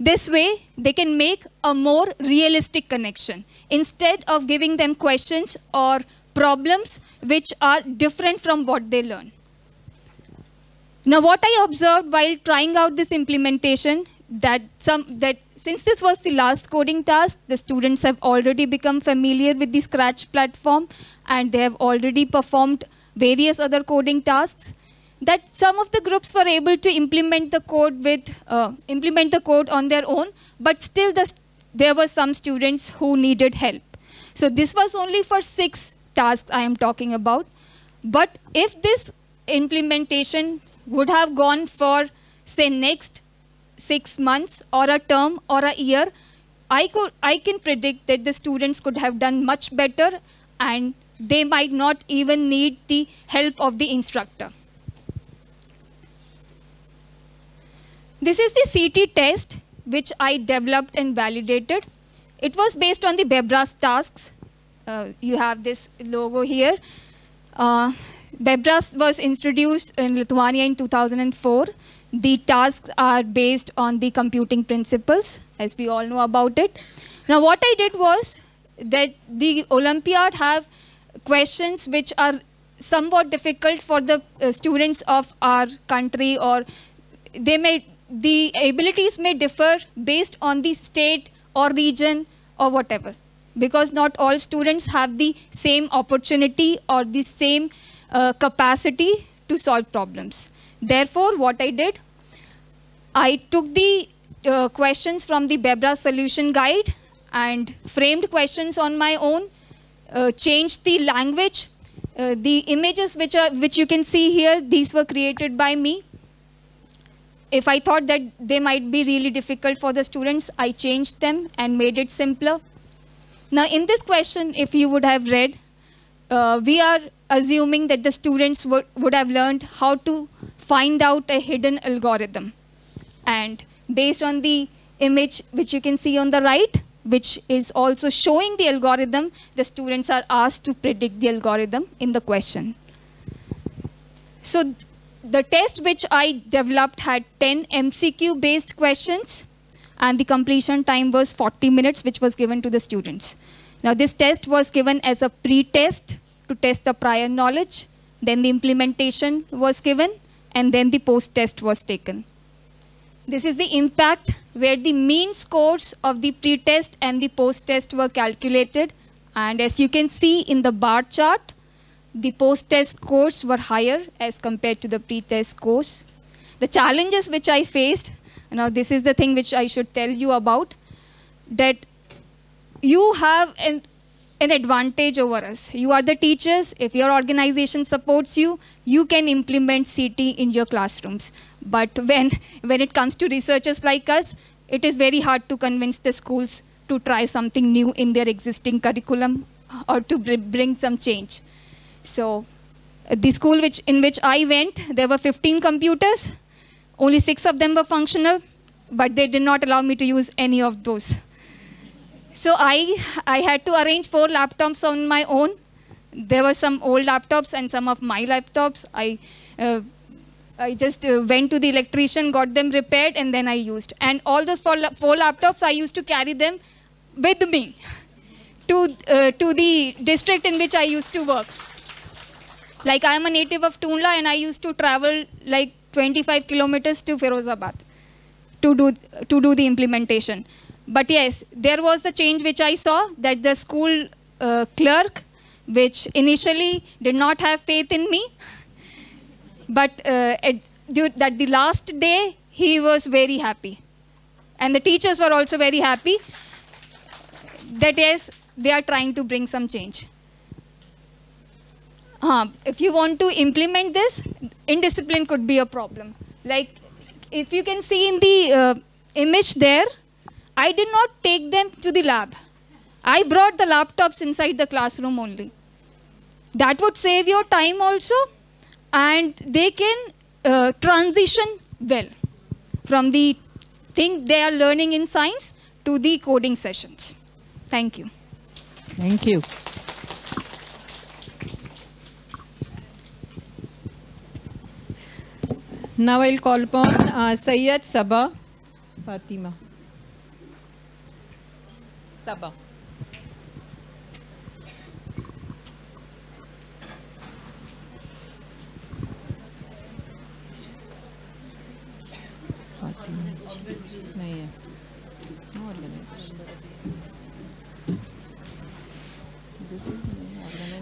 This way, they can make a more realistic connection. Instead of giving them questions or problems which are different from what they learn. Now, what I observed while trying out this implementation that some that since this was the last coding task, the students have already become familiar with the Scratch platform and they have already performed various other coding tasks. That some of the groups were able to implement the code with uh, implement the code on their own, but still the, there were some students who needed help. So this was only for six tasks I am talking about. But if this implementation would have gone for, say, next six months or a term or a year, I, could, I can predict that the students could have done much better and they might not even need the help of the instructor. This is the CT test which I developed and validated. It was based on the Bebras tasks. Uh, you have this logo here. Uh, Bebras was introduced in Lithuania in 2004. The tasks are based on the computing principles, as we all know about it. Now, what I did was that the Olympiad have questions which are somewhat difficult for the uh, students of our country or they may the abilities may differ based on the state or region or whatever because not all students have the same opportunity or the same uh, capacity to solve problems. Therefore, what I did, I took the uh, questions from the Bebras solution guide and framed questions on my own, uh, changed the language. Uh, the images which, are, which you can see here, these were created by me. If I thought that they might be really difficult for the students, I changed them and made it simpler. Now, in this question, if you would have read, uh, we are assuming that the students would, would have learned how to find out a hidden algorithm. And based on the image which you can see on the right, which is also showing the algorithm, the students are asked to predict the algorithm in the question. So the test which I developed had 10 MCQ based questions and the completion time was 40 minutes which was given to the students. Now this test was given as a pre-test to test the prior knowledge, then the implementation was given and then the post-test was taken. This is the impact where the mean scores of the pre-test and the post-test were calculated and as you can see in the bar chart, the post-test scores were higher as compared to the pre-test scores. The challenges which I faced, now this is the thing which I should tell you about, that you have an, an advantage over us. You are the teachers. If your organization supports you, you can implement CT in your classrooms. But when, when it comes to researchers like us, it is very hard to convince the schools to try something new in their existing curriculum or to br bring some change. So the school which, in which I went, there were 15 computers. Only six of them were functional, but they did not allow me to use any of those. So I, I had to arrange four laptops on my own. There were some old laptops and some of my laptops. I, uh, I just uh, went to the electrician, got them repaired, and then I used. And all those four, four laptops, I used to carry them with me to, uh, to the district in which I used to work. Like I am a native of Tundla and I used to travel like 25 kilometers to Firozabad to do, to do the implementation. But yes, there was the change which I saw that the school uh, clerk, which initially did not have faith in me, but uh, at, that the last day he was very happy. And the teachers were also very happy That is, they are trying to bring some change. Uh, if you want to implement this, indiscipline could be a problem. Like, if you can see in the uh, image there, I did not take them to the lab. I brought the laptops inside the classroom only. That would save your time also, and they can uh, transition well from the thing they are learning in science to the coding sessions. Thank you. Thank you. Now I'll call upon uh, Sayyid Sabah Fatima. Sabah.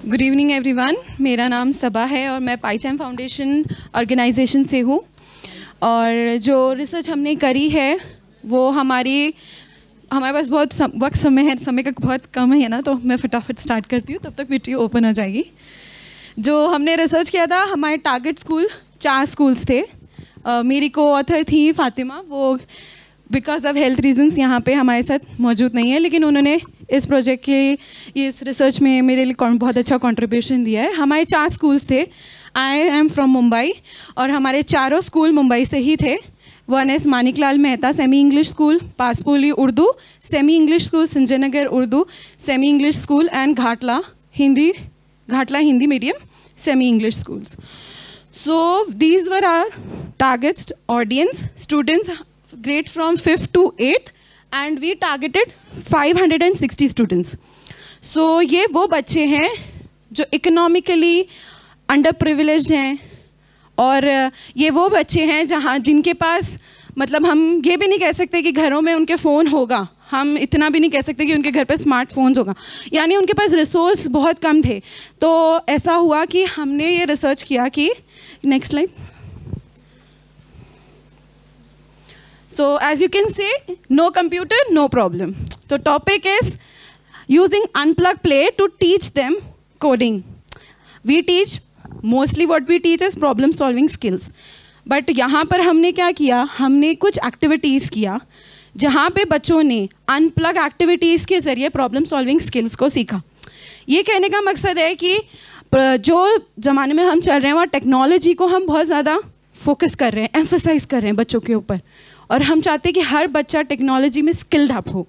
Good evening everyone मेरा नाम सबा है और मैं पाईचैम foundation organisation से हूँ। और जो research हमने करी है वो हमारी हमारे पास बहुत सम, वक्त समय है समय का बहुत कम है ना तो मैं फटाफट स्टार्ट करती हूँ तब तक वीडियो ओपन हो जाएगी। जो हमने रिसर्च किया था हमारे टारगेट स्कूल चार स्कूल्स थे। अ, मेरी को ऑथर थी फातिमा वो बिकॉज़ ऑफ़ हेल्थ रीजंस यहाँ पे हमारे साथ मौजूद नहीं है लेकिन उन्होंने इस प्रोजेक्ट के, इस रिसर्च में मेरे लिए बहुत अच्छा कंट्रीब्यूशन दिया है। हमारे चार स्कूल्स थे। आई एम फ्रॉम मुंबई और हमारे चारों स्कूल मुंबई से ही थे। One S Maniklal Mehta semi English school Paspoli Urdu semi English school Sanjay Nagar Urdu semi English school and Ghatla Hindi Ghatla Hindi medium semi English schools. So, these were our target audience, students, grade from 5th to 8th and we targeted 560 students. So, ये वो बच्चे हैं जो economically under privileged हैं और ये वो बच्चे हैं जहाँ, जिनके पास मतलब हम ये भी नहीं कह सकते कि घरों में उनके फ़ोन होगा। हम इतना भी नहीं कह सकते कि उनके घर पे स्मार्टफोन्स होगा। यानी उनके पास रिसोर्स बहुत कम थे। तो ऐसा हुआ कि हमने ये रिसर्च किया कि next slide so, as you can see, no computer, no problem. The topic is using unplug play to teach them coding. We teach, mostly what we teach is problem solving skills. But यहाँ पर हमने क्या किया? हमने कुछ activities किया, जहाँ पे बच्चों ने अनप्लग एक्टिविटीज़ के ज़रिए प्रॉब्लम सॉल्विंग स्किल्स को सीखा। ये कहने का मकसद है कि जो ज़माने में हम चल रहे हैं वहाँ टेक्नोलॉजी को हम बहुत ज़्यादा फोकस कर रहे हैं एम्फोसाइज कर रहे हैं बच्चों के ऊपर। और हम चाहते हैं कि हर बच्चा टेक्नोलॉजी में स्किल्ड अप हो।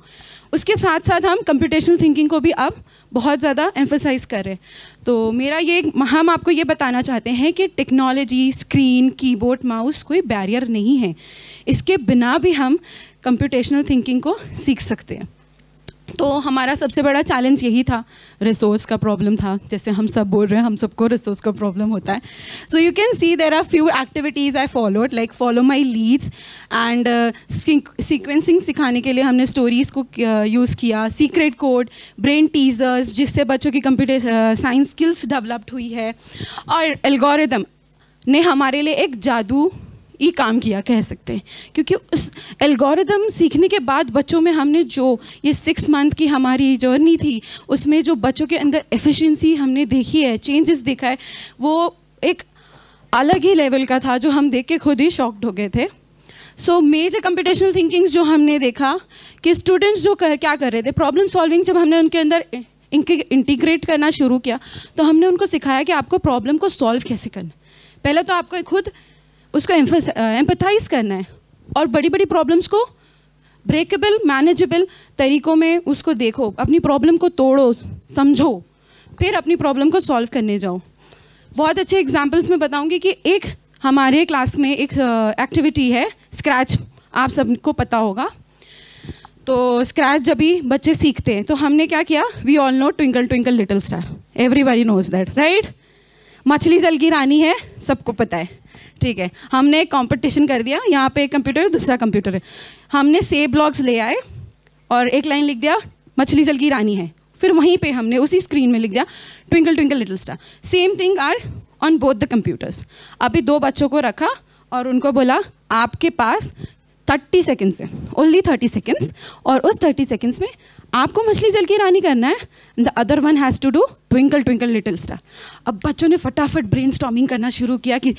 उसके साथ साथ हम कंप्यूटेशनल थिंकिंग को भी अब बहुत ज़्यादा एम्फोसाइज कर रहे हैं। तो मेरा ये, हम आपको ये बताना चाहते हैं कि टेक्नोलॉजी स्क्रीन कीबोर्ड माउस कोई बैरियर नहीं है। इसके बिना भी हम कंप्यूटेशनल थिंकिंग को सीख सकते हैं। तो हमारा सबसे बड़ा चैलेंज यही था रिसोर्स का प्रॉब्लम था। जैसे हम सब बोल रहे हैं, हम सबको रिसोर्स का प्रॉब्लम होता है। So you can see there are few activities I followed like follow my leads and sequencing सिखाने के लिए हमने स्टोरीज़ को यूज़ किया। सीक्रेट कोड ब्रेन टीजर्स जिससे बच्चों की कंप्यूटर साइंस स्किल्स डेवलप्ड हुई है। और एल्गोरिदम ने हमारे लिए एक जादू ही काम किया कह सकते हैं। क्योंकि उस एल्गोरिदम सीखने के बाद बच्चों में हमने जो ये सिक्स मंथ की हमारी जर्नी थी उसमें जो बच्चों के अंदर एफिशिएंसी हमने देखी है चेंजेस देखा है वो एक अलग ही लेवल का था जो हम देख के खुद ही शॉक्ड हो गए थे। सो मेजर कंप्यूटेशनल थिंकिंग्स जो हमने देखा कि स्टूडेंट्स जो कर, क्या कर रहे थे प्रॉब्लम सॉल्विंग जब हमने उनके अंदर इनके इंटीग्रेट करना शुरू किया तो हमने उनको सिखाया कि आपको प्रॉब्लम को सॉल्व कैसे करना पहले तो आपको खुद उसको एम्पथाइज करना है। और बड़ी बड़ी प्रॉब्लम्स को ब्रेकेबल मैनेजेबल तरीक़ों में उसको देखो। अपनी प्रॉब्लम को तोड़ो, समझो। फिर अपनी प्रॉब्लम को सॉल्व करने जाओ। बहुत अच्छे एग्जाम्पल्स में बताऊँगी कि एक हमारे क्लास में एक एक्टिविटी है स्क्रैच आप सबको पता होगा। तो स्क्रैच जब भी बच्चे सीखते हैं तो हमने क्या किया? We all know twinkle twinkle little star everybody knows that right मछली जल की रानी है, सबको पता है। ठीक है, हमने एक कॉम्पिटिशन कर दिया, यहाँ पे एक कंप्यूटर है, दूसरा कंप्यूटर है। हमने सेब ब्लॉग्स ले आए और एक लाइन लिख दिया, मछली जल की रानी है। फिर वहीं पे हमने उसी स्क्रीन में लिख दिया twinkle twinkle little star same thing are on both the computers अभी दो बच्चों को रखा और उनको बोला, आपके पास थर्टी सेकेंड्स है। ओनली थर्टी सेकेंड्स और उस थर्टी सेकेंड्स में आपको मछली जल की रानी करना है। The other one has to do twinkle twinkle little star अब बच्चों ने फटाफट ब्रेन करना शुरू किया कि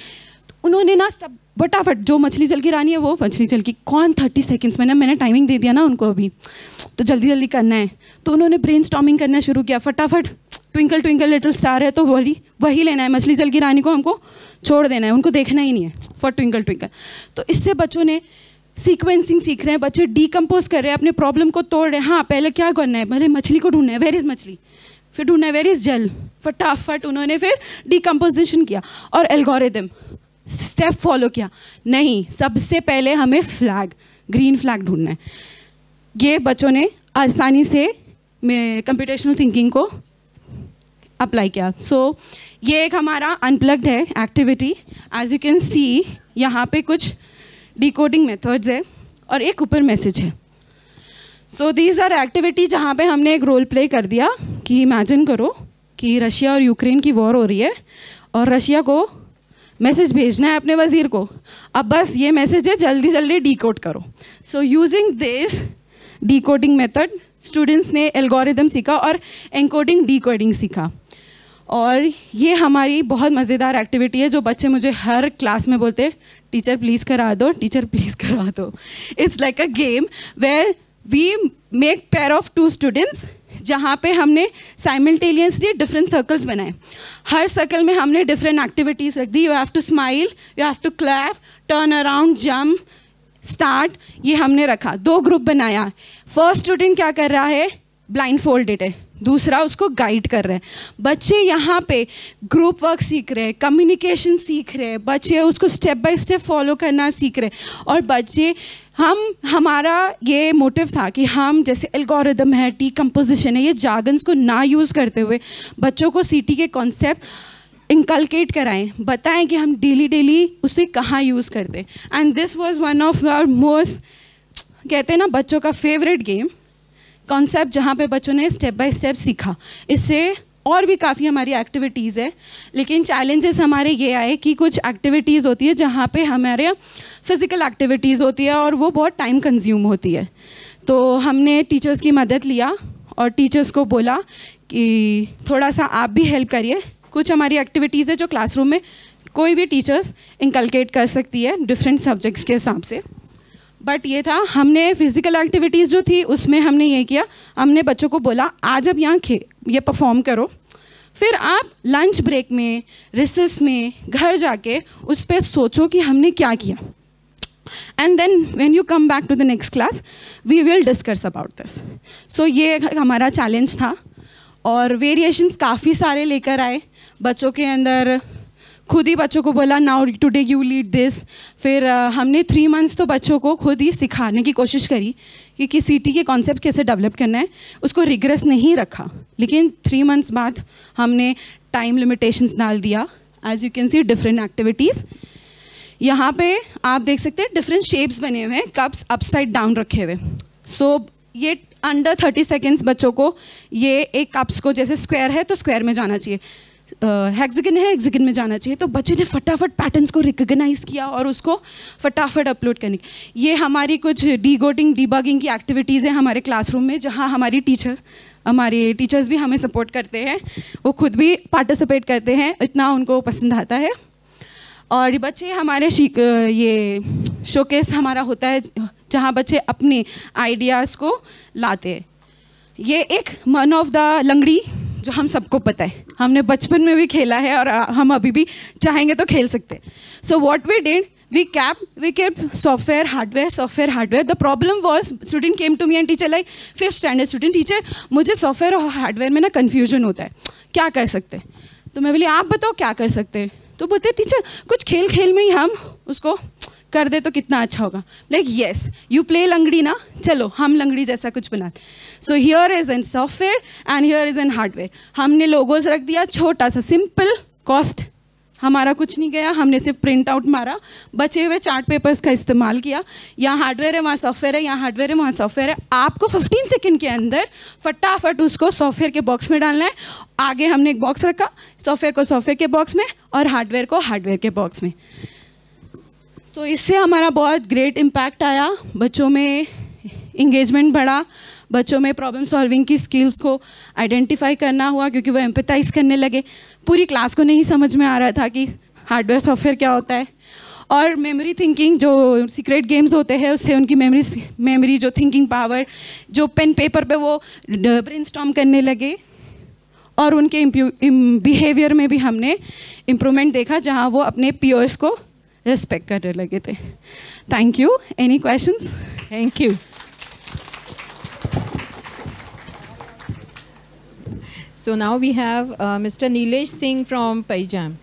उन्होंने ना सब फटाफट, जो मछली जल की रानी है वो मछली जल की। कौन थर्टी सेकेंड्स मैंने मैंने टाइमिंग दे दिया ना उनको अभी। तो जल्दी जल्दी करना है। तो उन्होंने ब्रेन करना शुरू किया। फटाफट ट्विंकल ट्विंकल लिटिल स्टार है तो वही वही लेना है। मछली जल की रानी को हमको छोड़ देना है। उनको देखना ही नहीं है। फॉर ट्विंकल ट्विंकल तो इससे बच्चों ने सीक्वेंसिंग सीख रहे हैं। बच्चे डीकम्पोज कर रहे हैं। अपने प्रॉब्लम को तोड़ रहे हैं। हाँ पहले क्या करना है? पहले मछली को ढूंढना है। वेर इज़ मछली? फिर ढूंढना है वेर इज़ जल? फटाफट उन्होंने फिर डीकम्पोजिशन किया। और एल्गोरिदम स्टेप फॉलो किया। नहीं सबसे पहले हमें फ्लैग ग्रीन फ्लैग ढूंढना है। ये बच्चों ने आसानी से कंप्यूटेशनल थिंकिंग को अप्लाई किया। सो so, ये एक हमारा अनप्लग्ड है activity as you can see यहाँ पे कुछ डिकोडिंग मेथड्स है और एक ऊपर मैसेज है। सो दीज आर एक्टिविटी जहाँ पे हमने एक रोल प्ले कर दिया कि इमेजिन करो कि रशिया और यूक्रेन की वॉर हो रही है और रशिया को मैसेज भेजना है अपने वज़ीर को। अब बस ये मैसेज है, जल्दी जल्दी डिकोड करो। So using this decoding method students ने एल्गोरिदम सीखा और एनकोडिंग डिकोडिंग सीखा। और ये हमारी बहुत मज़ेदार एक्टिविटी है, जो बच्चे मुझे हर क्लास में बोलते टीचर प्लीज़ करा दो टीचर प्लीज़ करा दो। It's like a game where we make pair of two students जहाँ पे हमने साइमल्टेनियसली डिफरेंट सर्कल्स बनाए। हर सर्कल में हमने डिफरेंट एक्टिविटीज़ रख दी। You have to smile you have to clap turn around jump start ये हमने रखा। दो ग्रुप बनाया। फ़र्स्ट स्टूडेंट क्या कर रहा है? ब्लाइंड फोल्डेड है। दूसरा उसको गाइड कर रहे हैं। बच्चे यहाँ पे ग्रुप वर्क सीख रहे हैं कम्युनिकेशन सीख रहे हैं। बच्चे उसको स्टेप बाय स्टेप फॉलो करना सीख रहे हैं। और बच्चे हम, हमारा ये मोटिव था कि हम जैसे एल्गोरिदम है टी कंपोजिशन है, ये जागन्स को ना यूज़ करते हुए बच्चों को सीटी के कॉन्सेप्ट इंकलकेट कराएँ, बताएँ कि हम डेली डेली उसे कहाँ यूज़ करते। And this was one of our most कहते हैं ना, बच्चों का फेवरेट गेम कॉन्सेप्ट जहाँ पे बच्चों ने स्टेप बाय स्टेप सीखा। इससे और भी काफ़ी हमारी एक्टिविटीज़ है। लेकिन चैलेंजेस हमारे ये आए कि कुछ एक्टिविटीज़ होती है जहाँ पे हमारे फ़िज़िकल एक्टिविटीज़ होती है और वो बहुत टाइम कंज्यूम होती है। तो हमने टीचर्स की मदद लिया और टीचर्स को बोला कि थोड़ा सा आप भी हेल्प करिए। कुछ हमारी एक्टिविटीज़ है जो क्लासरूम में कोई भी टीचर्स इंकलकेट कर सकती है डिफरेंट सब्जेक्ट्स के हिसाब से। बट ये था, हमने फ़िज़िकल एक्टिविटीज़ जो थी, उसमें हमने ये किया। हमने बच्चों को बोला, आज अब यहाँ खे, ये परफॉर्म करो। फिर आप लंच ब्रेक में रिसेस में घर जाके उस पर सोचो कि हमने क्या किया। And then when you come back to the next class we will discuss about this so ये हमारा चैलेंज था और वेरिएशंस काफ़ी सारे लेकर आए। बच्चों के अंदर खुद ही बच्चों को बोला now today you lead this फिर uh, हमने थ्री मंथ्स तो बच्चों को खुद ही सिखाने की कोशिश करी। कि कि सी के कॉन्सेप्ट कैसे डेवलप करना है उसको रिग्रेस नहीं रखा। लेकिन थ्री मंथ्स बाद हमने टाइम लिमिटेशंस डाल दिया। As you can see different activities यहाँ पे आप देख सकते हैं डिफरेंट शेप्स बने हुए हैं कप्स अपसाइड डाउन रखे हुए। सो so, ये अंडर थर्टी सेकेंड्स बच्चों को ये एक कप्स को जैसे स्क्वायर है तो स्क्वायर में जाना चाहिए। हेक्सिगन है हेक्सिगन में जाना चाहिए। तो बच्चे ने फटाफट पैटर्न्स को रिकग्नाइज किया और उसको फटाफट अपलोड करने की। ये हमारी कुछ डी डीगोटिंग डीबगिंग की एक्टिविटीज़ हैं हमारे क्लासरूम में, जहाँ हमारी टीचर हमारे टीचर्स भी हमें सपोर्ट करते हैं। वो खुद भी पार्टिसिपेट करते हैं, इतना उनको पसंद आता है। और बच्चे हमारे ये शोकेस हमारा होता है, जहाँ बच्चे अपने आइडियाज़ को लाते हैं। ये एक मन ऑफ़ द लंगड़ी जो हम सबको पता है। हमने बचपन में भी खेला है और हम अभी भी चाहेंगे तो खेल सकते हैं। So what we did we kept we kept software, hardware software, hardware. The problem was, student came to me and teacher like, fifth standard student, teacher, मुझे सॉफ्टवेयर और हार्डवेयर में ना कन्फ्यूज़न होता है। क्या कर सकते तो मैं बोली, आप बताओ क्या कर सकते हैं? तो बोलते, टीचर, कुछ खेल खेल में ही हम उसको कर दे तो कितना अच्छा होगा। लाइक येस यू प्ले लंगड़ी ना, चलो, हम लंगड़ी जैसा कुछ बनाते so here is in software and here is in hardware हमने लोगोज रख दिया, छोटा सा सिंपल कॉस्ट हमारा कुछ नहीं गया, हमने सिर्फ़ प्रिंट आउट मारा। बचे हुए चार्ट पेपर्स का इस्तेमाल किया। यहाँ हार्डवेयर है, वहाँ सॉफ्टवेयर है, यहाँ हार्डवेयर है, वहाँ सॉफ्टवेयर है। आपको 15 सेकंड के अंदर फटाफट उसको सॉफ्टवेयर के बॉक्स में डालना है। आगे हमने एक बॉक्स रखा सॉफ्टवेयर को सॉफ्टवेयर के बॉक्स में और हार्डवेयर को हार्डवेयर के बॉक्स में। सो so, इससे हमारा बहुत ग्रेट इम्पैक्ट आया। बच्चों में इंगेजमेंट बढ़ा। बच्चों में प्रॉब्लम सॉल्विंग की स्किल्स को आइडेंटिफाई करना हुआ क्योंकि वो एम्पथाइज करने लगे। पूरी क्लास को नहीं समझ में आ रहा था कि हार्डवेयर सॉफ्टवेयर क्या होता है। और मेमोरी थिंकिंग जो सीक्रेट गेम्स होते हैं उससे उनकी मेमोरी मेमोरी जो थिंकिंग पावर जो पेन पेपर पे वो ब्रेन करने लगे। और उनके बिहेवियर में भी हमने इम्प्रूवमेंट देखा जहाँ वो अपने पियर्स को रेस्पेक्ट करने लगे थे। Thank you any question thank you so now we have mister Nilesh Singh from पैजाम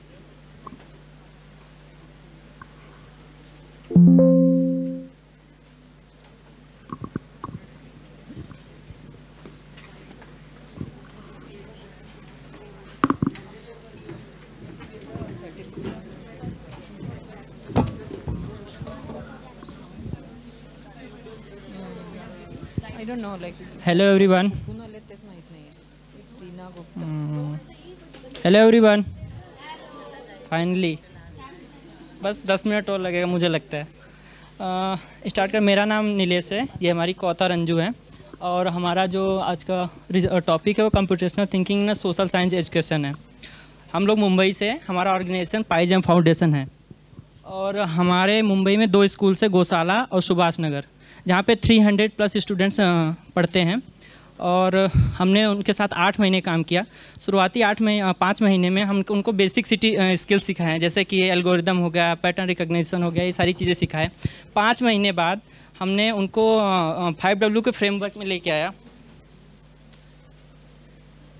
Like. Hello everyone. Hmm. Hello everyone. Finally. बस 10 मिनट और लगेगा मुझे लगता है स्टार्ट कर मेरा नाम नीलेश है ये हमारी कौता रंजू है और हमारा जो आज का टॉपिक है वो कंप्यूटेशनल थिंकिंग ना सोशल साइंस एजुकेशन है हम लोग मुंबई से हैं हमारा ऑर्गेनाइजेशन पाइजम फाउंडेशन है और हमारे मुंबई में दो स्कूल से गौशाला और सुभाष नगर जहाँ पे 300 प्लस स्टूडेंट्स पढ़ते हैं और हमने उनके साथ आठ महीने काम किया। शुरुआती आठ महीने पाँच महीने में हम उनको बेसिक सिटी स्किल्स सिखाए हैं जैसे कि एल्गोरिदम हो गया पैटर्न रिकग्निशन हो गया, ये सारी चीज़ें सिखाए। पाँच महीने बाद हमने उनको फाइव डब्ल्यू के फ्रेमवर्क में लेके आया।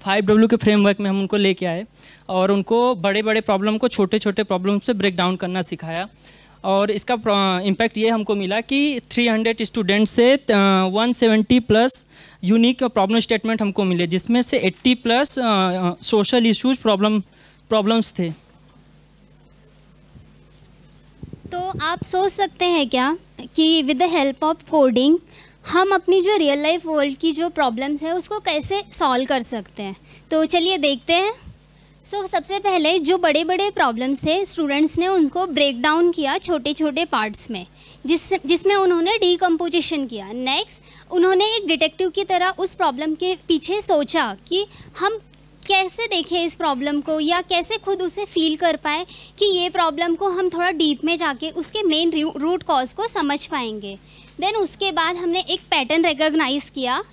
फाइव डब्ल्यू के फ्रेमवर्क में हम उनको लेके आए और उनको बड़े बड़े प्रॉब्लम को छोटे छोटे प्रॉब्लम से ब्रेक डाउन करना सिखाया। और इसका इम्पैक्ट ये हमको मिला कि 300 स्टूडेंट से uh, 170 plus unique problem statement हमको मिले जिसमें से 80 plus social issues problem problems थे। तो आप सोच सकते हैं क्या कि with the help of coding हम अपनी जो रियल लाइफ वर्ल्ड की जो प्रॉब्लम्स है उसको कैसे सॉल्व कर सकते हैं? तो चलिए देखते हैं। सो so, सबसे पहले जो बड़े बड़े प्रॉब्लम्स थे स्टूडेंट्स ने उनको ब्रेक डाउन किया छोटे छोटे पार्ट्स में जिस जिसमें उन्होंने डीकम्पोजिशन किया। नेक्स्ट उन्होंने एक डिटेक्टिव की तरह उस प्रॉब्लम के पीछे सोचा कि हम कैसे देखें इस प्रॉब्लम को या कैसे खुद उसे फील कर पाए कि ये प्रॉब्लम को हम थोड़ा डीप में जाके उसके मेन रूट कॉज को समझ पाएँगे। देन उसके बाद हमने एक पैटर्न रिकॉग्नाइज किया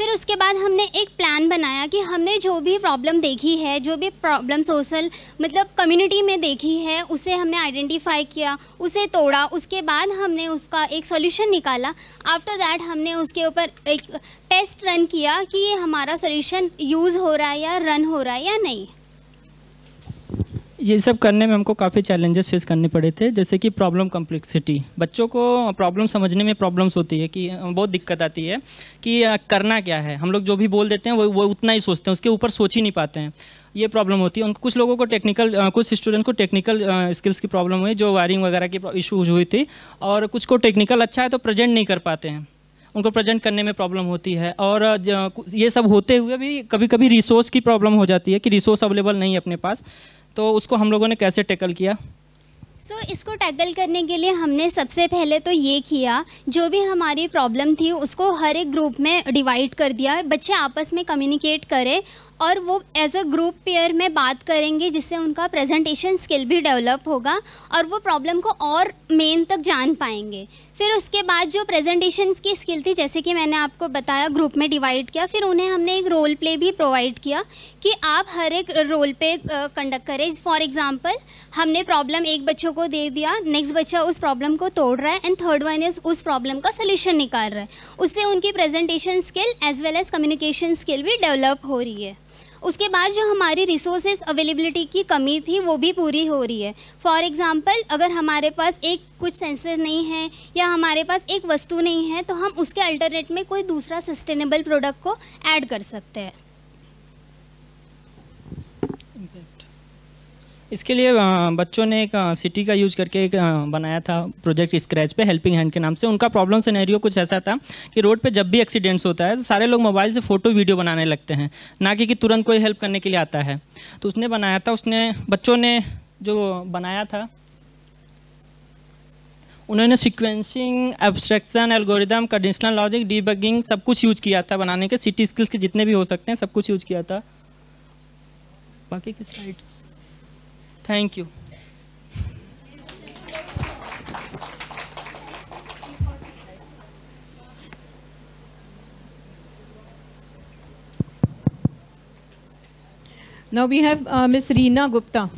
फिर उसके बाद हमने एक प्लान बनाया कि हमने जो भी प्रॉब्लम देखी है, जो भी प्रॉब्लम सोशल मतलब कम्युनिटी में देखी है, उसे हमने आइडेंटिफाई किया, उसे तोड़ा, उसके बाद हमने उसका एक सॉल्यूशन निकाला। आफ्टर दैट हमने उसके ऊपर एक टेस्ट रन किया कि ये हमारा सॉल्यूशन यूज़ हो रहा है या रन हो रहा है या नहीं। ये सब करने में हमको काफ़ी चैलेंजेस फेस करने पड़े थे, जैसे कि प्रॉब्लम कम्प्लेक्सिटी बच्चों को प्रॉब्लम समझने में प्रॉब्लम्स होती है कि बहुत दिक्कत आती है कि करना क्या है। हम लोग जो भी बोल देते हैं, वो वो उतना ही सोचते हैं, उसके ऊपर सोच ही नहीं पाते हैं। ये प्रॉब्लम होती है। उनको कुछ लोगों को टेक्निकल कुछ स्टूडेंट को टेक्निकल स्किल्स की प्रॉब्लम हुई, जो वायरिंग वगैरह की इशू हुई थी, और कुछ को टेक्निकल अच्छा है तो प्रेजेंट नहीं कर पाते हैं। उनको प्रेजेंट करने में प्रॉब्लम होती है, और ये सब होते हुए भी कभी कभी रिसोर्स की प्रॉब्लम हो जाती है कि रिसोर्स अवेलेबल नहीं है अपने पास। तो उसको हम लोगों ने कैसे टैकल किया? सो so, इसको टैकल करने के लिए हमने सबसे पहले तो ये किया जो भी हमारी प्रॉब्लम थी उसको हर एक ग्रुप में डिवाइड कर दिया बच्चे आपस में कम्युनिकेट करें और वो एज अ ग्रुप पेयर में बात करेंगे जिससे उनका प्रेजेंटेशन स्किल भी डेवलप होगा और वो प्रॉब्लम को और मेन तक जान पाएँगे। फिर उसके बाद जो प्रेजेंटेशन की स्किल थी, जैसे कि मैंने आपको बताया ग्रुप में डिवाइड किया, फिर उन्हें हमने एक रोल प्ले भी प्रोवाइड किया कि आप हर एक रोल पे कंडक्ट करें। फॉर एग्जांपल हमने प्रॉब्लम एक बच्चों को दे दिया नेक्स्ट बच्चा उस प्रॉब्लम को तोड़ रहा है एंड थर्ड वन इज़ उस प्रॉब्लम का सोल्यूशन निकाल रहा है। उससे उनकी presentation skill as well as communication skill भी डेवलप हो रही है। उसके बाद जो हमारी रिसोर्सेज अवेलेबिलिटी की कमी थी, वो भी पूरी हो रही है। फॉर एग्ज़ाम्पल अगर हमारे पास एक कुछ सेंसर नहीं है या हमारे पास एक वस्तु नहीं है तो हम उसके अल्टरनेट में कोई दूसरा सस्टेनेबल प्रोडक्ट को ऐड कर सकते हैं। इसके लिए बच्चों ने एक सिटी का यूज़ करके एक बनाया था प्रोजेक्ट स्क्रैच पे हेल्पिंग हैंड के नाम से। उनका प्रॉब्लम सिनेरियो कुछ ऐसा था कि रोड पे जब भी एक्सीडेंट्स होता है तो सारे लोग मोबाइल से फ़ोटो वीडियो बनाने लगते हैं। ना कि, कि तुरंत कोई हेल्प करने के लिए आता है। तो उसने बनाया था उसने बच्चों ने जो बनाया था उन्होंने sequencing abstraction algorithm conditional logic debugging सब कुछ यूज़ किया था बनाने के। सिटी स्किल्स के जितने भी हो सकते हैं सब कुछ यूज़ किया था। बाकी की slides Thank you. Now we have uh, Ms. Reena Gupta.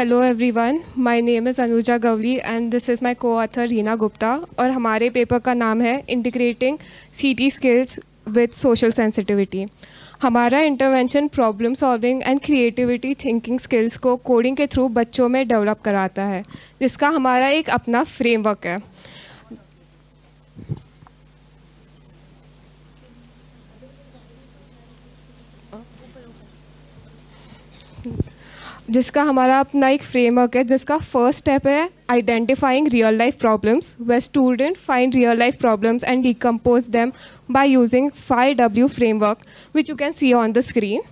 Hello everyone my name is Anuja Gawali and this is my co-author Reena Gupta और हमारे पेपर का नाम है integrating CT skills with social sensitivity हमारा intervention problem solving and creativity thinking skills को coding के through बच्चों में डेवलप कराता है, जिसका हमारा एक अपना फ्रेमवर्क है। जिसका हमारा अपना एक फ्रेमवर्क है, जिसका फ़र्स्ट स्टेप है identifying real life problems we student find real life problems and decompose them by using five W framework which you can see on the screen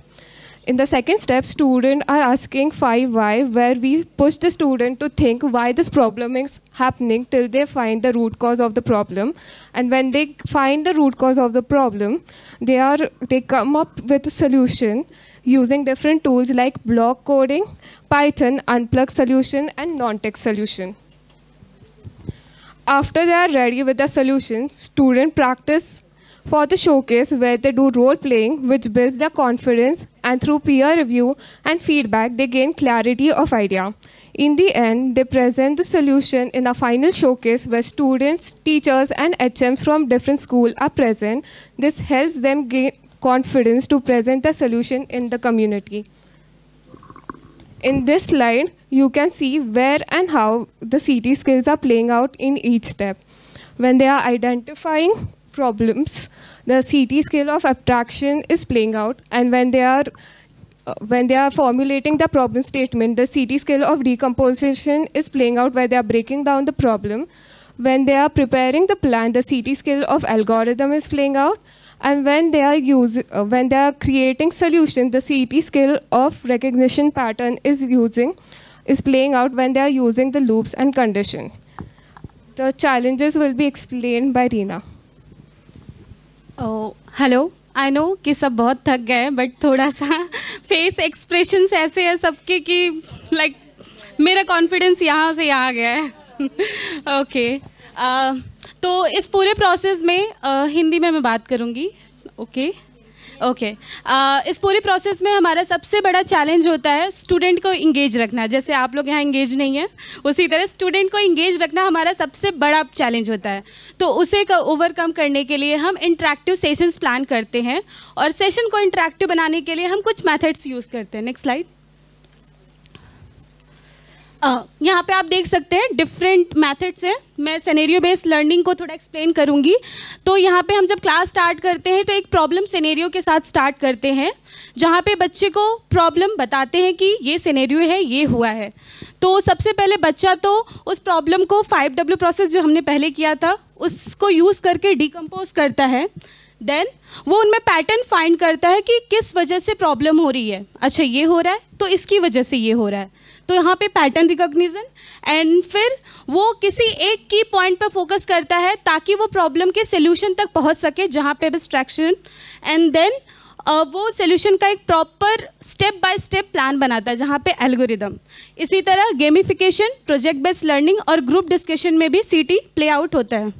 in the second step student are asking five why where we push the student to think why this problem is happening till they find the root cause of the problem and when they find the root cause of the problem they are they come up with solution using different tools like block coding, Python, unplug solution, and non-tech solution. After they are ready with the solutions, students practice for the showcase where they do role playing, which builds their confidence, and through peer review and feedback, they gain clarity of idea. In the end, they present the solution in a final showcase where students, teachers, and HMs from different schools are present. This helps them gain confidence to present the solution in the community. In this slide, you can see where and how the CT skills are playing out in each step. When they are identifying problems, the CT skill of abstraction is playing out, and when they are uh, when they are formulating the problem statement, the CT skill of decomposition is playing out where they are breaking down the problem. When they are preparing the plan, the CT skill of algorithm is playing out. And when they are use, uh, when they are creating solution, the CT scale of recognition pattern is using is playing out when they are using the loops and condition. The challenges will be explained by Reena. Hello I know कि सब बहुत थक गए but थोड़ा सा face expressions ऐसे हैं सबके कि लाइक मेरा कॉन्फिडेंस यहाँ से यहाँ गया है ओके तो इस पूरे प्रोसेस में uh, हिंदी में मैं बात करूँगी। ओके ओके इस पूरे प्रोसेस में हमारा सबसे बड़ा चैलेंज होता है स्टूडेंट को इंगेज रखना। जैसे आप लोग यहाँ इंगेज नहीं हैं उसी तरह स्टूडेंट को इंगेज रखना हमारा सबसे बड़ा चैलेंज होता है। तो उसे का ओवरकम करने के लिए हम इंटरेक्टिव सेशंस प्लान करते हैं और सेशन को इंटरेक्टिव बनाने के लिए हम कुछ मेथड्स यूज़ करते हैं। नेक्स्ट स्लाइड यहाँ पे आप देख सकते हैं डिफरेंट मेथड्स हैं। मैं सेनेरियो बेस्ड लर्निंग को थोड़ा एक्सप्लेन करूँगी। तो यहाँ पे हम जब क्लास स्टार्ट करते हैं तो एक प्रॉब्लम सेनेरियो के साथ स्टार्ट करते हैं, जहाँ पे बच्चे को प्रॉब्लम बताते हैं कि ये सेनेरियो है, ये हुआ है। तो सबसे पहले बच्चा तो उस प्रॉब्लम को फाइव डब्ल्यू प्रोसेस जो हमने पहले किया था, उसको यूज़ करके डिकम्पोज करता है। देन वो उनमें पैटर्न फाइंड करता है कि किस वजह से प्रॉब्लम हो रही है। अच्छा ये हो रहा है तो इसकी वजह से ये हो रहा है। तो यहाँ पे पैटर्न रिकॉग्निजन एंड फिर वो किसी एक की पॉइंट पर फोकस करता है ताकि वो प्रॉब्लम के सोल्यूशन तक पहुँच सके जहाँ पे एब्स्ट्रैक्शन एंड देन वो सोल्यूशन का एक proper step by step plan बनाता है जहाँ पे एल्गोरिदम इसी तरह गेमिफिकेशन प्रोजेक्ट बेस्ड लर्निंग और ग्रुप डिस्कशन में भी सीटी प्ले आउट होता है।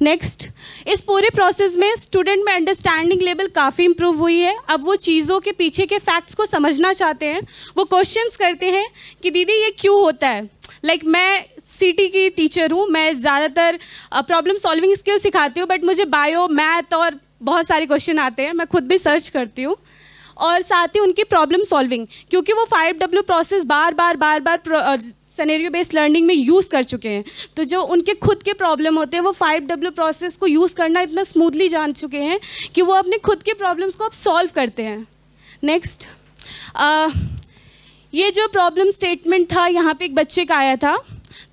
नेक्स्ट इस पूरे प्रोसेस में स्टूडेंट में अंडरस्टैंडिंग लेवल काफ़ी इंप्रूव हुई है। अब वो चीज़ों के पीछे के फैक्ट्स को समझना चाहते हैं वो क्वेश्चंस करते हैं कि दीदी ये क्यों होता है? लाइक like, मैं सिटी की टीचर हूँ मैं ज़्यादातर प्रॉब्लम सॉल्विंग स्किल सिखाती हूँ बट मुझे बायो मैथ और बहुत सारे क्वेश्चन आते हैं मैं खुद भी सर्च करती हूँ। और साथ ही उनकी प्रॉब्लम सॉल्विंग क्योंकि वो फाइव डब्ल्यू प्रोसेस बार बार बार बार सनेरियो बेस्ड लर्निंग में यूज़ कर चुके हैं। तो जो उनके खुद के प्रॉब्लम होते हैं, वो फाइव डब्ल्यू प्रोसेस को यूज़ करना इतना स्मूथली जान चुके हैं कि वो अपने खुद के प्रॉब्लम्स को अब सॉल्व करते हैं। नेक्स्ट ये जो प्रॉब्लम स्टेटमेंट था, यहाँ पे एक बच्चे का आया था।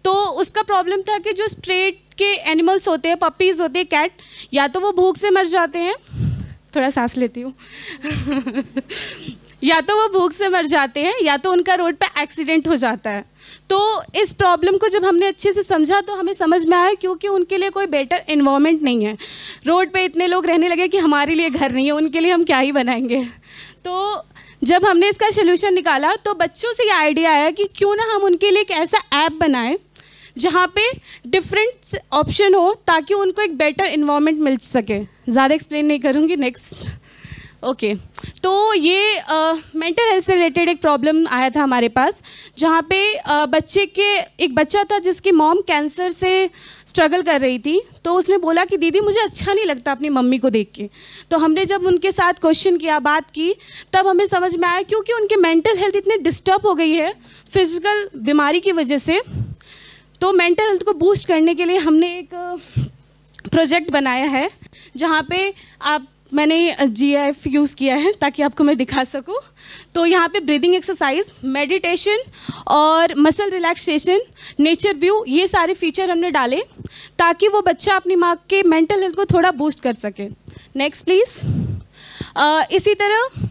तो उसका प्रॉब्लम था कि जो स्ट्रेट के एनिमल्स होते हैं पपीज़ होते हैं कैट या तो वो भूख से मर जाते हैं। थोड़ा सांस लेती हूँ। या तो वो भूख से मर जाते हैं, या तो उनका रोड पे एक्सीडेंट हो जाता है। तो इस प्रॉब्लम को जब हमने अच्छे से समझा तो हमें समझ में आया क्योंकि उनके लिए कोई बेटर इन्वायरमेंट नहीं है। रोड पे इतने लोग रहने लगे कि हमारे लिए घर नहीं है, उनके लिए हम क्या ही बनाएँगे। तो जब हमने इसका सोल्यूशन निकाला तो बच्चों से ये आइडिया आया कि क्यों ना हम उनके लिए एक ऐसा ऐप बनाएँ, जहाँ पे डिफरेंट ऑप्शन हो, ताकि उनको एक बेटर इन्वायरमेंट मिल सके। ज़्यादा एक्सप्लेन नहीं करूँगी नेक्स्ट ओके okay. तो ये मेंटल हेल्थ से रिलेटेड एक प्रॉब्लम आया था हमारे पास जहाँ पे अ, बच्चे के एक बच्चा था जिसकी मॉम कैंसर से स्ट्रगल कर रही थी तो उसने बोला कि दीदी मुझे अच्छा नहीं लगता अपनी मम्मी को देख के तो हमने जब उनके साथ क्वेश्चन किया बात की तब हमें समझ में आया क्योंकि उनके मेंटल हेल्थ इतनी डिस्टर्ब हो गई है फ़िज़िकल बीमारी की वजह से तो मेंटल हेल्थ को बूस्ट करने के लिए हमने एक प्रोजेक्ट बनाया है जहाँ पे आप मैंने जी एफ़ यूज़ किया है ताकि आपको मैं दिखा सकूँ। तो यहाँ पे ब्रीदिंग एक्सरसाइज मेडिटेशन और मसल रिलैक्सेशन नेचर व्यू ये सारे फीचर हमने डाले ताकि वो बच्चा अपनी माँ के मेंटल हेल्थ को थोड़ा बूस्ट कर सके। नेक्स्ट प्लीज़ इसी तरह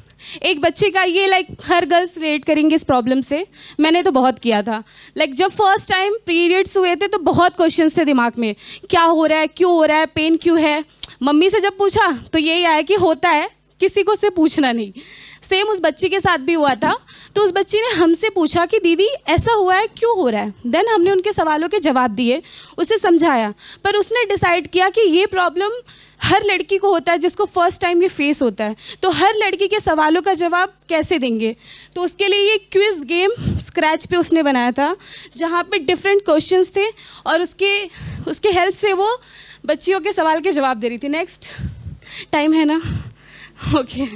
एक बच्चे का ये लाइक हर गर्ल्स रिलेट करेंगे इस प्रॉब्लम से। मैंने तो बहुत किया था। लाइक जब फ़र्स्ट टाइम पीरियड्स हुए थे तो बहुत क्वेश्चन थे दिमाग में। क्या हो रहा है? क्यों हो रहा है? पेन क्यों है? मम्मी से जब पूछा तो यही आया कि होता है, किसी को से पूछना नहीं। सेम उस बच्ची के साथ भी हुआ था तो उस बच्ची ने हमसे पूछा कि, दीदी, ऐसा हुआ है? क्यों हो रहा है? देन हमने उनके सवालों के जवाब दिए, उसे समझाया। पर उसने डिसाइड किया कि ये प्रॉब्लम हर लड़की को होता है जिसको फ़र्स्ट टाइम ये फेस होता है। तो हर लड़की के सवालों का जवाब कैसे देंगे? तो उसके लिए ये क्विज गेम स्क्रैच पे उसने बनाया था, जहाँ पे डिफरेंट क्वेश्चंस थे और उसके उसके हेल्प से वो बच्चियों के सवाल के जवाब दे रही थी। नेक्स्ट टाइम है ना? ओके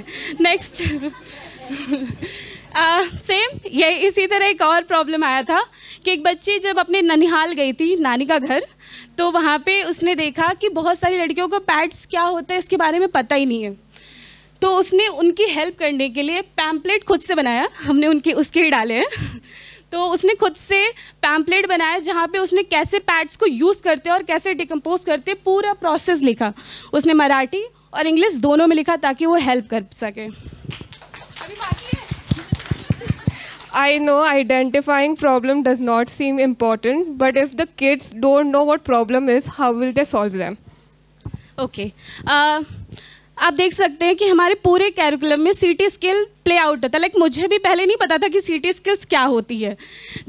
नेक्स्ट सेम ये इसी तरह एक और प्रॉब्लम आया था कि एक बच्ची जब अपने ननिहाल गई थी, नानी का घर तो वहाँ पे उसने देखा कि बहुत सारी लड़कियों को पैड्स क्या होता है इसके बारे में पता ही नहीं है। तो उसने उनकी हेल्प करने के लिए पैम्पलेट खुद से बनाया, हमने उनके, उसके ही डाले हैं। तो उसने खुद से पैम्पलेट बनाया जहाँ पे उसने कैसे पैड्स को यूज़ करते और कैसे डिकम्पोज करते पूरा प्रोसेस लिखा। उसने मराठी और इंग्लिश दोनों में लिखा ताकि वो हेल्प कर सके I know identifying problem does not seem important, but if the kids don't know what problem is, how will they solve them? Okay आप देख सकते हैं कि हमारे पूरे कैरिकुलम में सीटी स्किल प्ले आउट होता लाइक मुझे भी पहले नहीं पता था कि सीटी स्किल्स क्या होती है।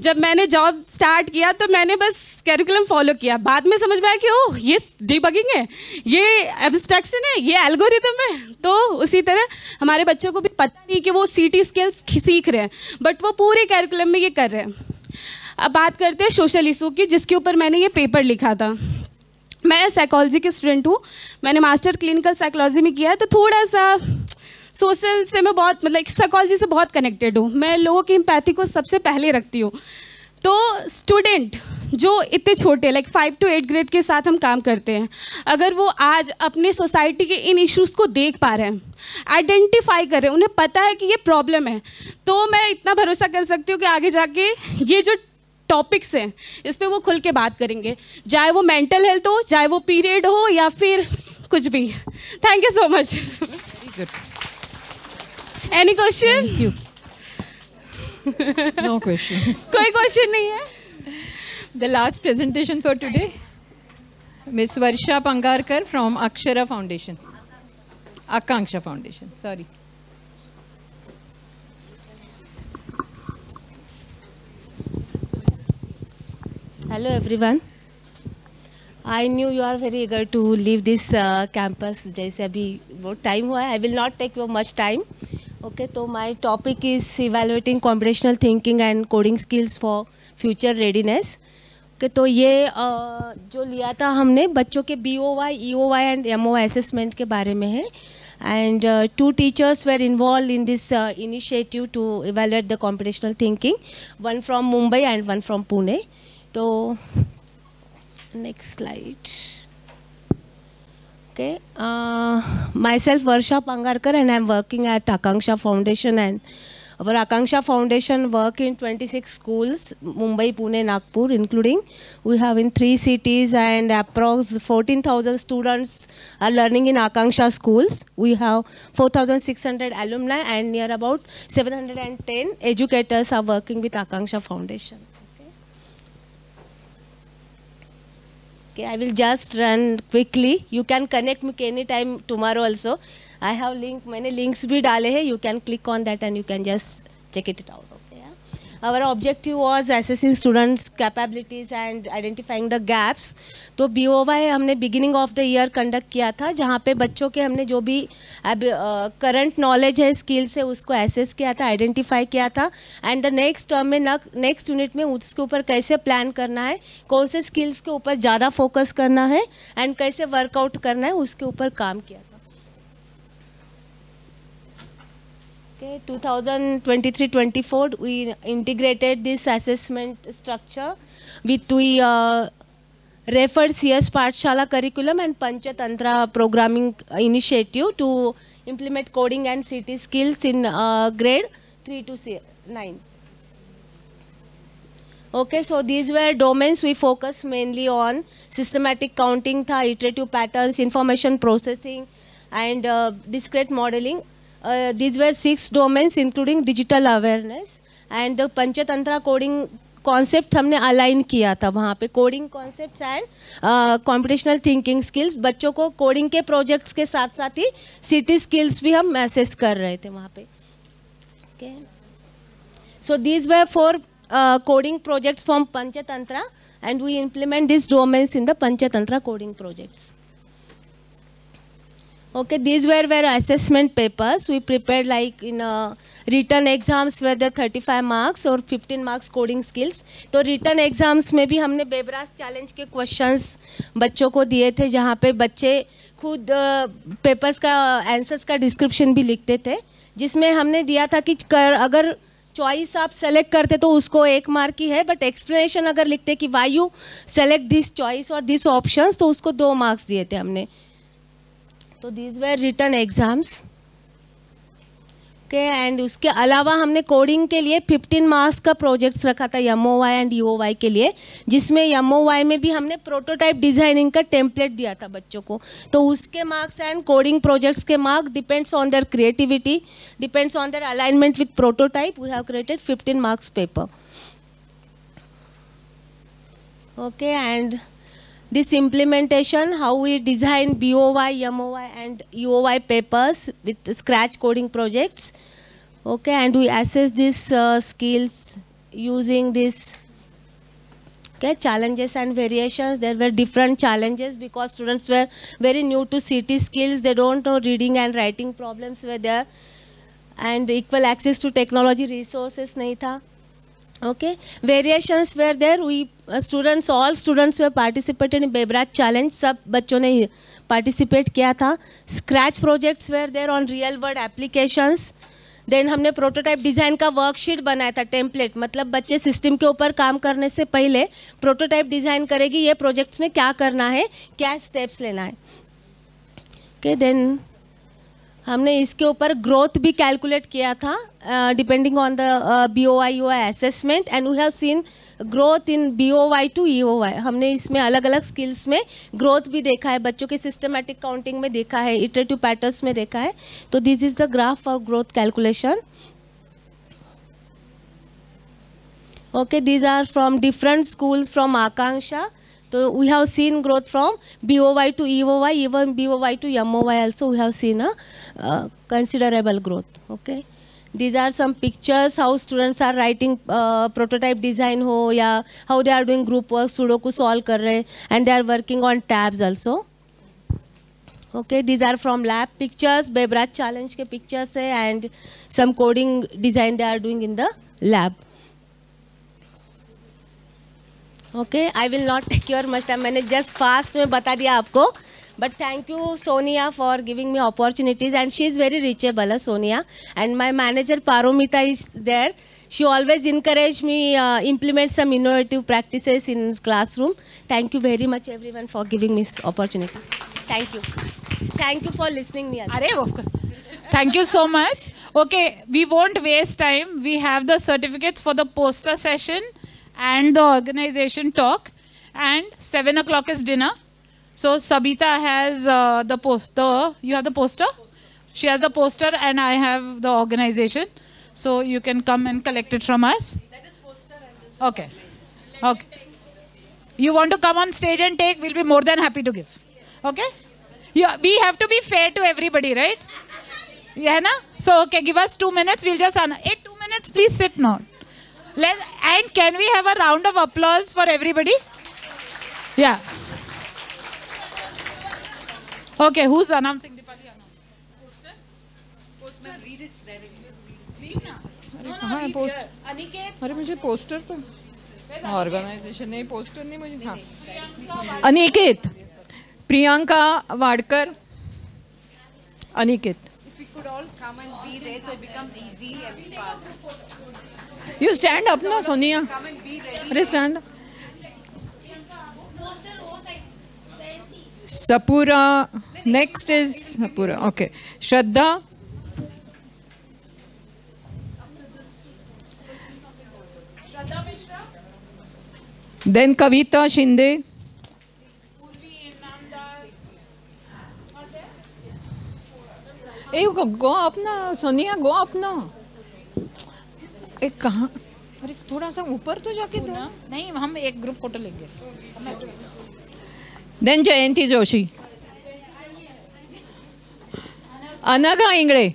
जब मैंने जॉब स्टार्ट किया तो मैंने बस कैरिकुलम फॉलो किया। बाद में समझ में आया कि, ओह, ये डीबगिंग है। ये एब्स्ट्रैक्शन है। ये एल्गोरिदम है। तो उसी तरह हमारे बच्चों को भी पता नहीं कि वो सीटी स्किल्स सीख रहे हैं। बट वो पूरे कैरिकुलम में ये कर रहे हैं। अब बात करते हैं सोशल इशू की, जिसके ऊपर मैंने ये पेपर लिखा था। मैं साइकोलॉजी की स्टूडेंट हूँ। मैंने मास्टर क्लिनिकल साइकोलॉजी में किया है तो थोड़ा सा सोशल से मैं बहुत मतलब साइकोलॉजी से बहुत कनेक्टेड हूँ। मैं लोगों की इम्पैथी को सबसे पहले रखती हूँ। तो स्टूडेंट जो इतने छोटे like five to eight grade के साथ हम काम करते हैं, अगर वो आज अपने सोसाइटी के इन इश्यूज़ को देख पा रहे हैं आइडेंटिफाई कर रहे हैं, उन्हें पता है कि ये प्रॉब्लम है तो मैं इतना भरोसा कर सकती हूँ कि आगे जाके ये जो टॉपिक्स हैं इस पर वो खुल के बात करेंगे। चाहे वो मेंटल हेल्थ हो चाहे वो पीरियड हो या फिर कुछ भी। Thank you so much any question कोई क्वेश्चन नहीं है? The last presentation for today miss Varsha Pangarkar from Akshara foundation Akanksha foundation sorry Hello everyone. I knew you are very eager to leave this uh, campus. जैसे अभी बहुत time हुआ है I will not take your much time okay तो my topic is evaluating computational thinking and coding skills for future readiness okay तो ये uh, जो लिया था हमने बच्चों के B O Y E O Y and M O assessment के बारे में है and uh, two teachers were involved in this uh, initiative to evaluate the computational thinking one from mumbai and one from pune so next slide. Okay uh, myself varsha pangarkar and i'm working at akanksha foundation. And our akanksha foundation work in 26 schools mumbai pune nagpur including. We have in three cities and approx 14000 students are learning in akanksha schools. We have 4600 alumni and near about 710 educators are working with akanksha foundation Okay, I will just run quickly. You can connect me anytime tomorrow also. I have link, मैंने links भी डाले हैं. You can click on that and you can just check it out. Our objective was assessing students capabilities and identifying the gaps. तो B O Y हमने beginning of the year conduct किया था, जहाँ पे बच्चों के हमने जो भी, अब करंट नॉलेज है स्किल्स है, उसको एसेस किया था आइडेंटिफाई किया था। एंड द नेक्स्ट टर्म में नेक्स्ट यूनिट में उसके ऊपर कैसे प्लान करना है, कौन से स्किल्स के ऊपर ज़्यादा फोकस करना है एंड कैसे वर्कआउट करना है, उसके ऊपर काम किया था। Okay, 2023-24, we integrated this assessment structure with we uh, referred CS Pathshala curriculum and Panchatantra programming initiative to implement coding and CT skills in uh, grade 3 to 9. Okay, so these were domains we focus mainly on systematic counting, iterative patterns, information processing, and uh, discrete modeling. Uh, these were six domains including digital awareness and the Panchatantra coding concept हमने align किया था वहाँ पे coding concepts and computational thinking skills बच्चों को coding के projects के साथ साथ ही सिटी स्किल्स भी हम मैसेज कर रहे थे वहाँ पे। So these were four coding projects from Panchatantra and we implement this domains in the Panchatantra coding projects Okay, these were were assessment papers. We prepared like in uh, written exams where the 35 marks or 15 marks coding skills. तो written exams में भी हमने बेबरास challenge के questions बच्चों को दिए थे जहाँ पे बच्चे खुद पेपर्स का आंसर्स का डिस्क्रिप्शन भी लिखते थे जिसमें हमने दिया था कि कर अगर चॉइस आप सेलेक्ट करते तो उसको एक मार्क ही है बट एक्सप्लेनेशन अगर लिखते कि why you select this choice और दिस ऑप्शंस तो उसको दो मार्क्स दिए थे हमने तो these were written exams okay and उसके अलावा हमने कोडिंग के लिए 15 मार्क्स का प्रोजेक्ट्स रखा था M Y and U Y के लिए, जिसमें एम वाई में भी हमने प्रोटोटाइप डिज़ाइनिंग का टेम्पलेट दिया था बच्चों को। तो उसके मार्क्स एंड कोडिंग प्रोजेक्ट्स के marks depends on their creativity depends on their alignment with prototype we have created 15 marks paper okay and this implementation, how we design BOY, MOY and UOY papers with scratch coding projects. Okay, and we assess these uh, skills using this okay, challenges and variations. There were different challenges because students were very new to CT skills. They don't know reading and writing problems were there. And equal access to technology resources nahi tha. Okay, variations were there. We uh, all students students were in Bebras challenge सब बच्चों ने participate किया था. Scratch projects were there on real world applications then हमने prototype design का worksheet बनाया था template मतलब बच्चे सिस्टम के ऊपर काम करने से पहले प्रोटोटाइप डिज़ाइन करेगी ये प्रोजेक्ट्स में क्या करना है क्या स्टेप्स लेना है। ओके देन हमने इसके ऊपर ग्रोथ भी कैलकुलेट किया था depending on the B O I I assessment and we have seen growth in B O Y to E O Y हमने इसमें अलग अलग स्किल्स में ग्रोथ भी देखा है, बच्चों के सिस्टमेटिक काउंटिंग में देखा है इटरेटिव पैटर्न्स में देखा है। तो this is the graph for growth calculation okay these are from different schools from Akanksha तो we have seen growth from B O Y to E O Y even B O Y to M O Y also we have seen a considerable growth okay These are some pictures how students are writing uh, prototype design ho ya how they are doing group work sudoku solve kar rahe and they are working on tabs also. Okay, these are from lab pictures, Bebraj challenge ke pictures hai and some coding design they are doing in the lab. Okay I will not take your much time मैंने just fast में बता दिया आपको But thank you, Sonia, for giving me opportunities. And she is very reachable, Sonia. And my manager, Paromita, is there. She always encourage me uh, implement some innovative practices in classroom. Thank you very much, everyone, for giving me this opportunity. Thank you. Thank you for listening me. Arey, of course. Thank you so much. Okay, we won't waste time. We have the certificates for the poster session and the organization talk. And 7 o'clock is dinner. So Sabita has uh, the poster. You have the poster? She has the poster and I have the organization. So you can come and collect it from us. Okay. Okay. You want to come on stage and take, we'll be more than happy to give. Okay? Yeah, we have to be fair to everybody, right? Yeah, na? So, okay, give us two minutes. We'll just, eight, two minutes, please sit now. Let, and can we have a round of applause for everybody? Yeah. Okay, who's announcing Dipali? Aniket poster तो organisation नहीं poster नहीं मुझे हाँ। Aniket. Priyanka Wadkar. Aniket. You stand up ना सोनिया। अरे stand up Sapura. Next is Sapura. Okay. Shraddha. Then Kavita Shinde. Hey, go up ना Sonia go up ना एक कहाँ अरे थोड़ा सा ऊपर तो जाके दो नहीं हम एक ग्रुप फ़ोटो लेंगे then Jayanti Joshi Anagha Ingade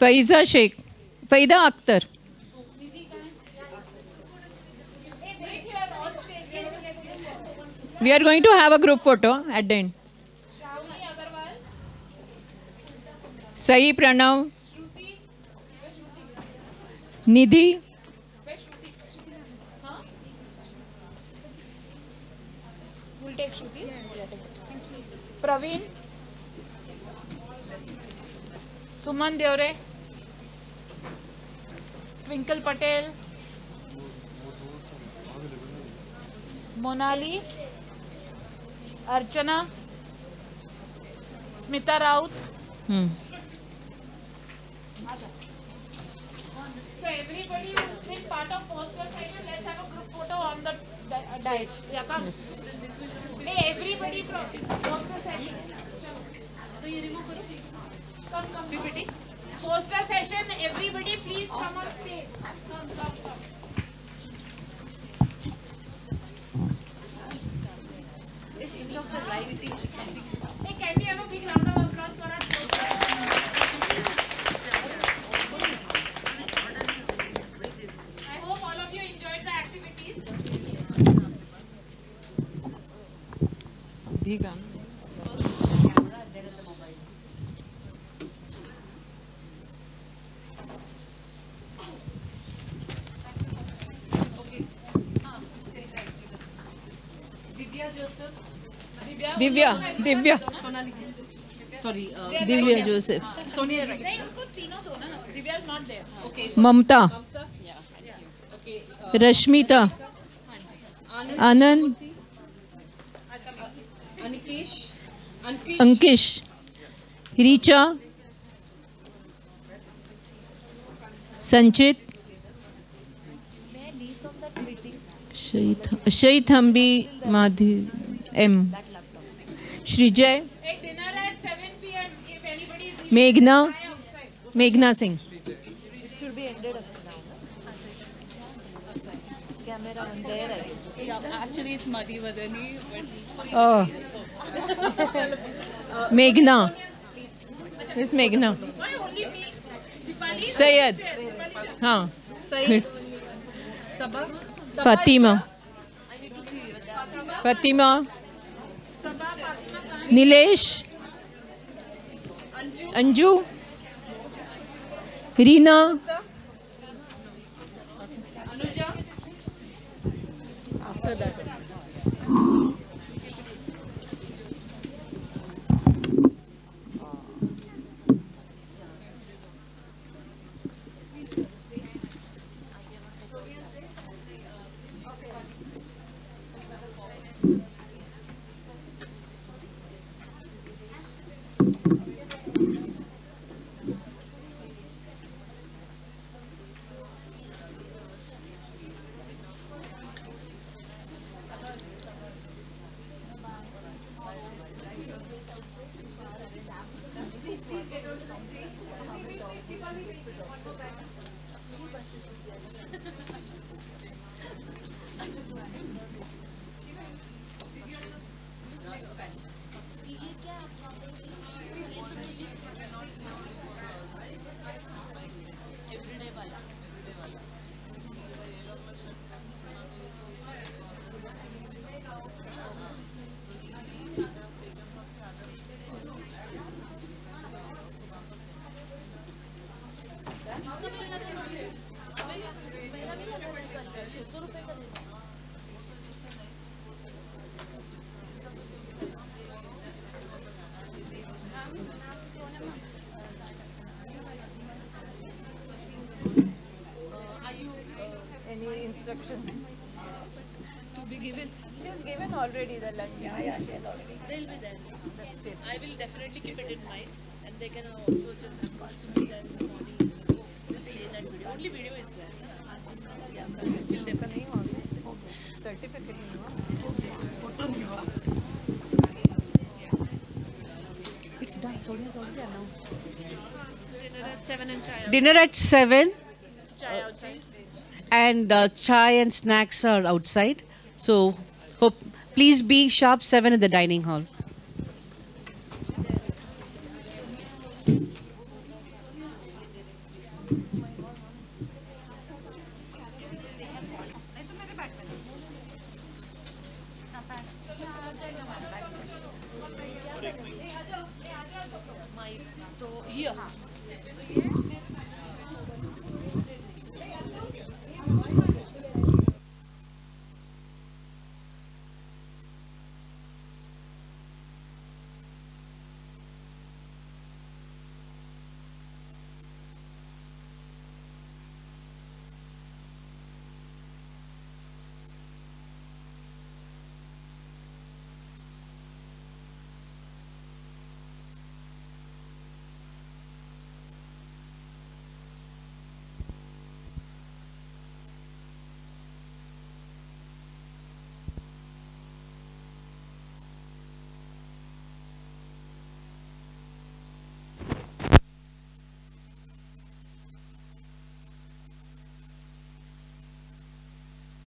Faiza Shaikh Faida Akhtar we are going to have a group photo at the end Sai Pranav Nidhi takes rupees. Thank you. Praveen. Suman Deore. Twinkle Patel. Monali Archana Smita Raut So everybody who's been part of poster session, let's have a group photo on the di- uh, dais. Yeah, come. Yes. Hey, everybody from poster session. तो ये remove करो. Come, come, PPT. Poster session, everybody please come on stage. Come, come, come. Hey, can we have a big round of applause for our ठीक है। Divya Divya sorry uh, Divya Joseph. Sonia Mamta. Rashmita. Anand. Ankish Richa Sanchit Shahid हम्बी माधि M Shrijay मेघना मेघना Singh It should be ended up now. Camera on there, I guess. Actually, it's Madhi Vadani, but Oh. मेघना इस मेघना सैयद हाँ Saeed. Sabah. Fatima Fatima Nilesh Anju Dinner at 7. And uh, chai and snacks are outside. So hope, please be sharp 7 in the dining hall.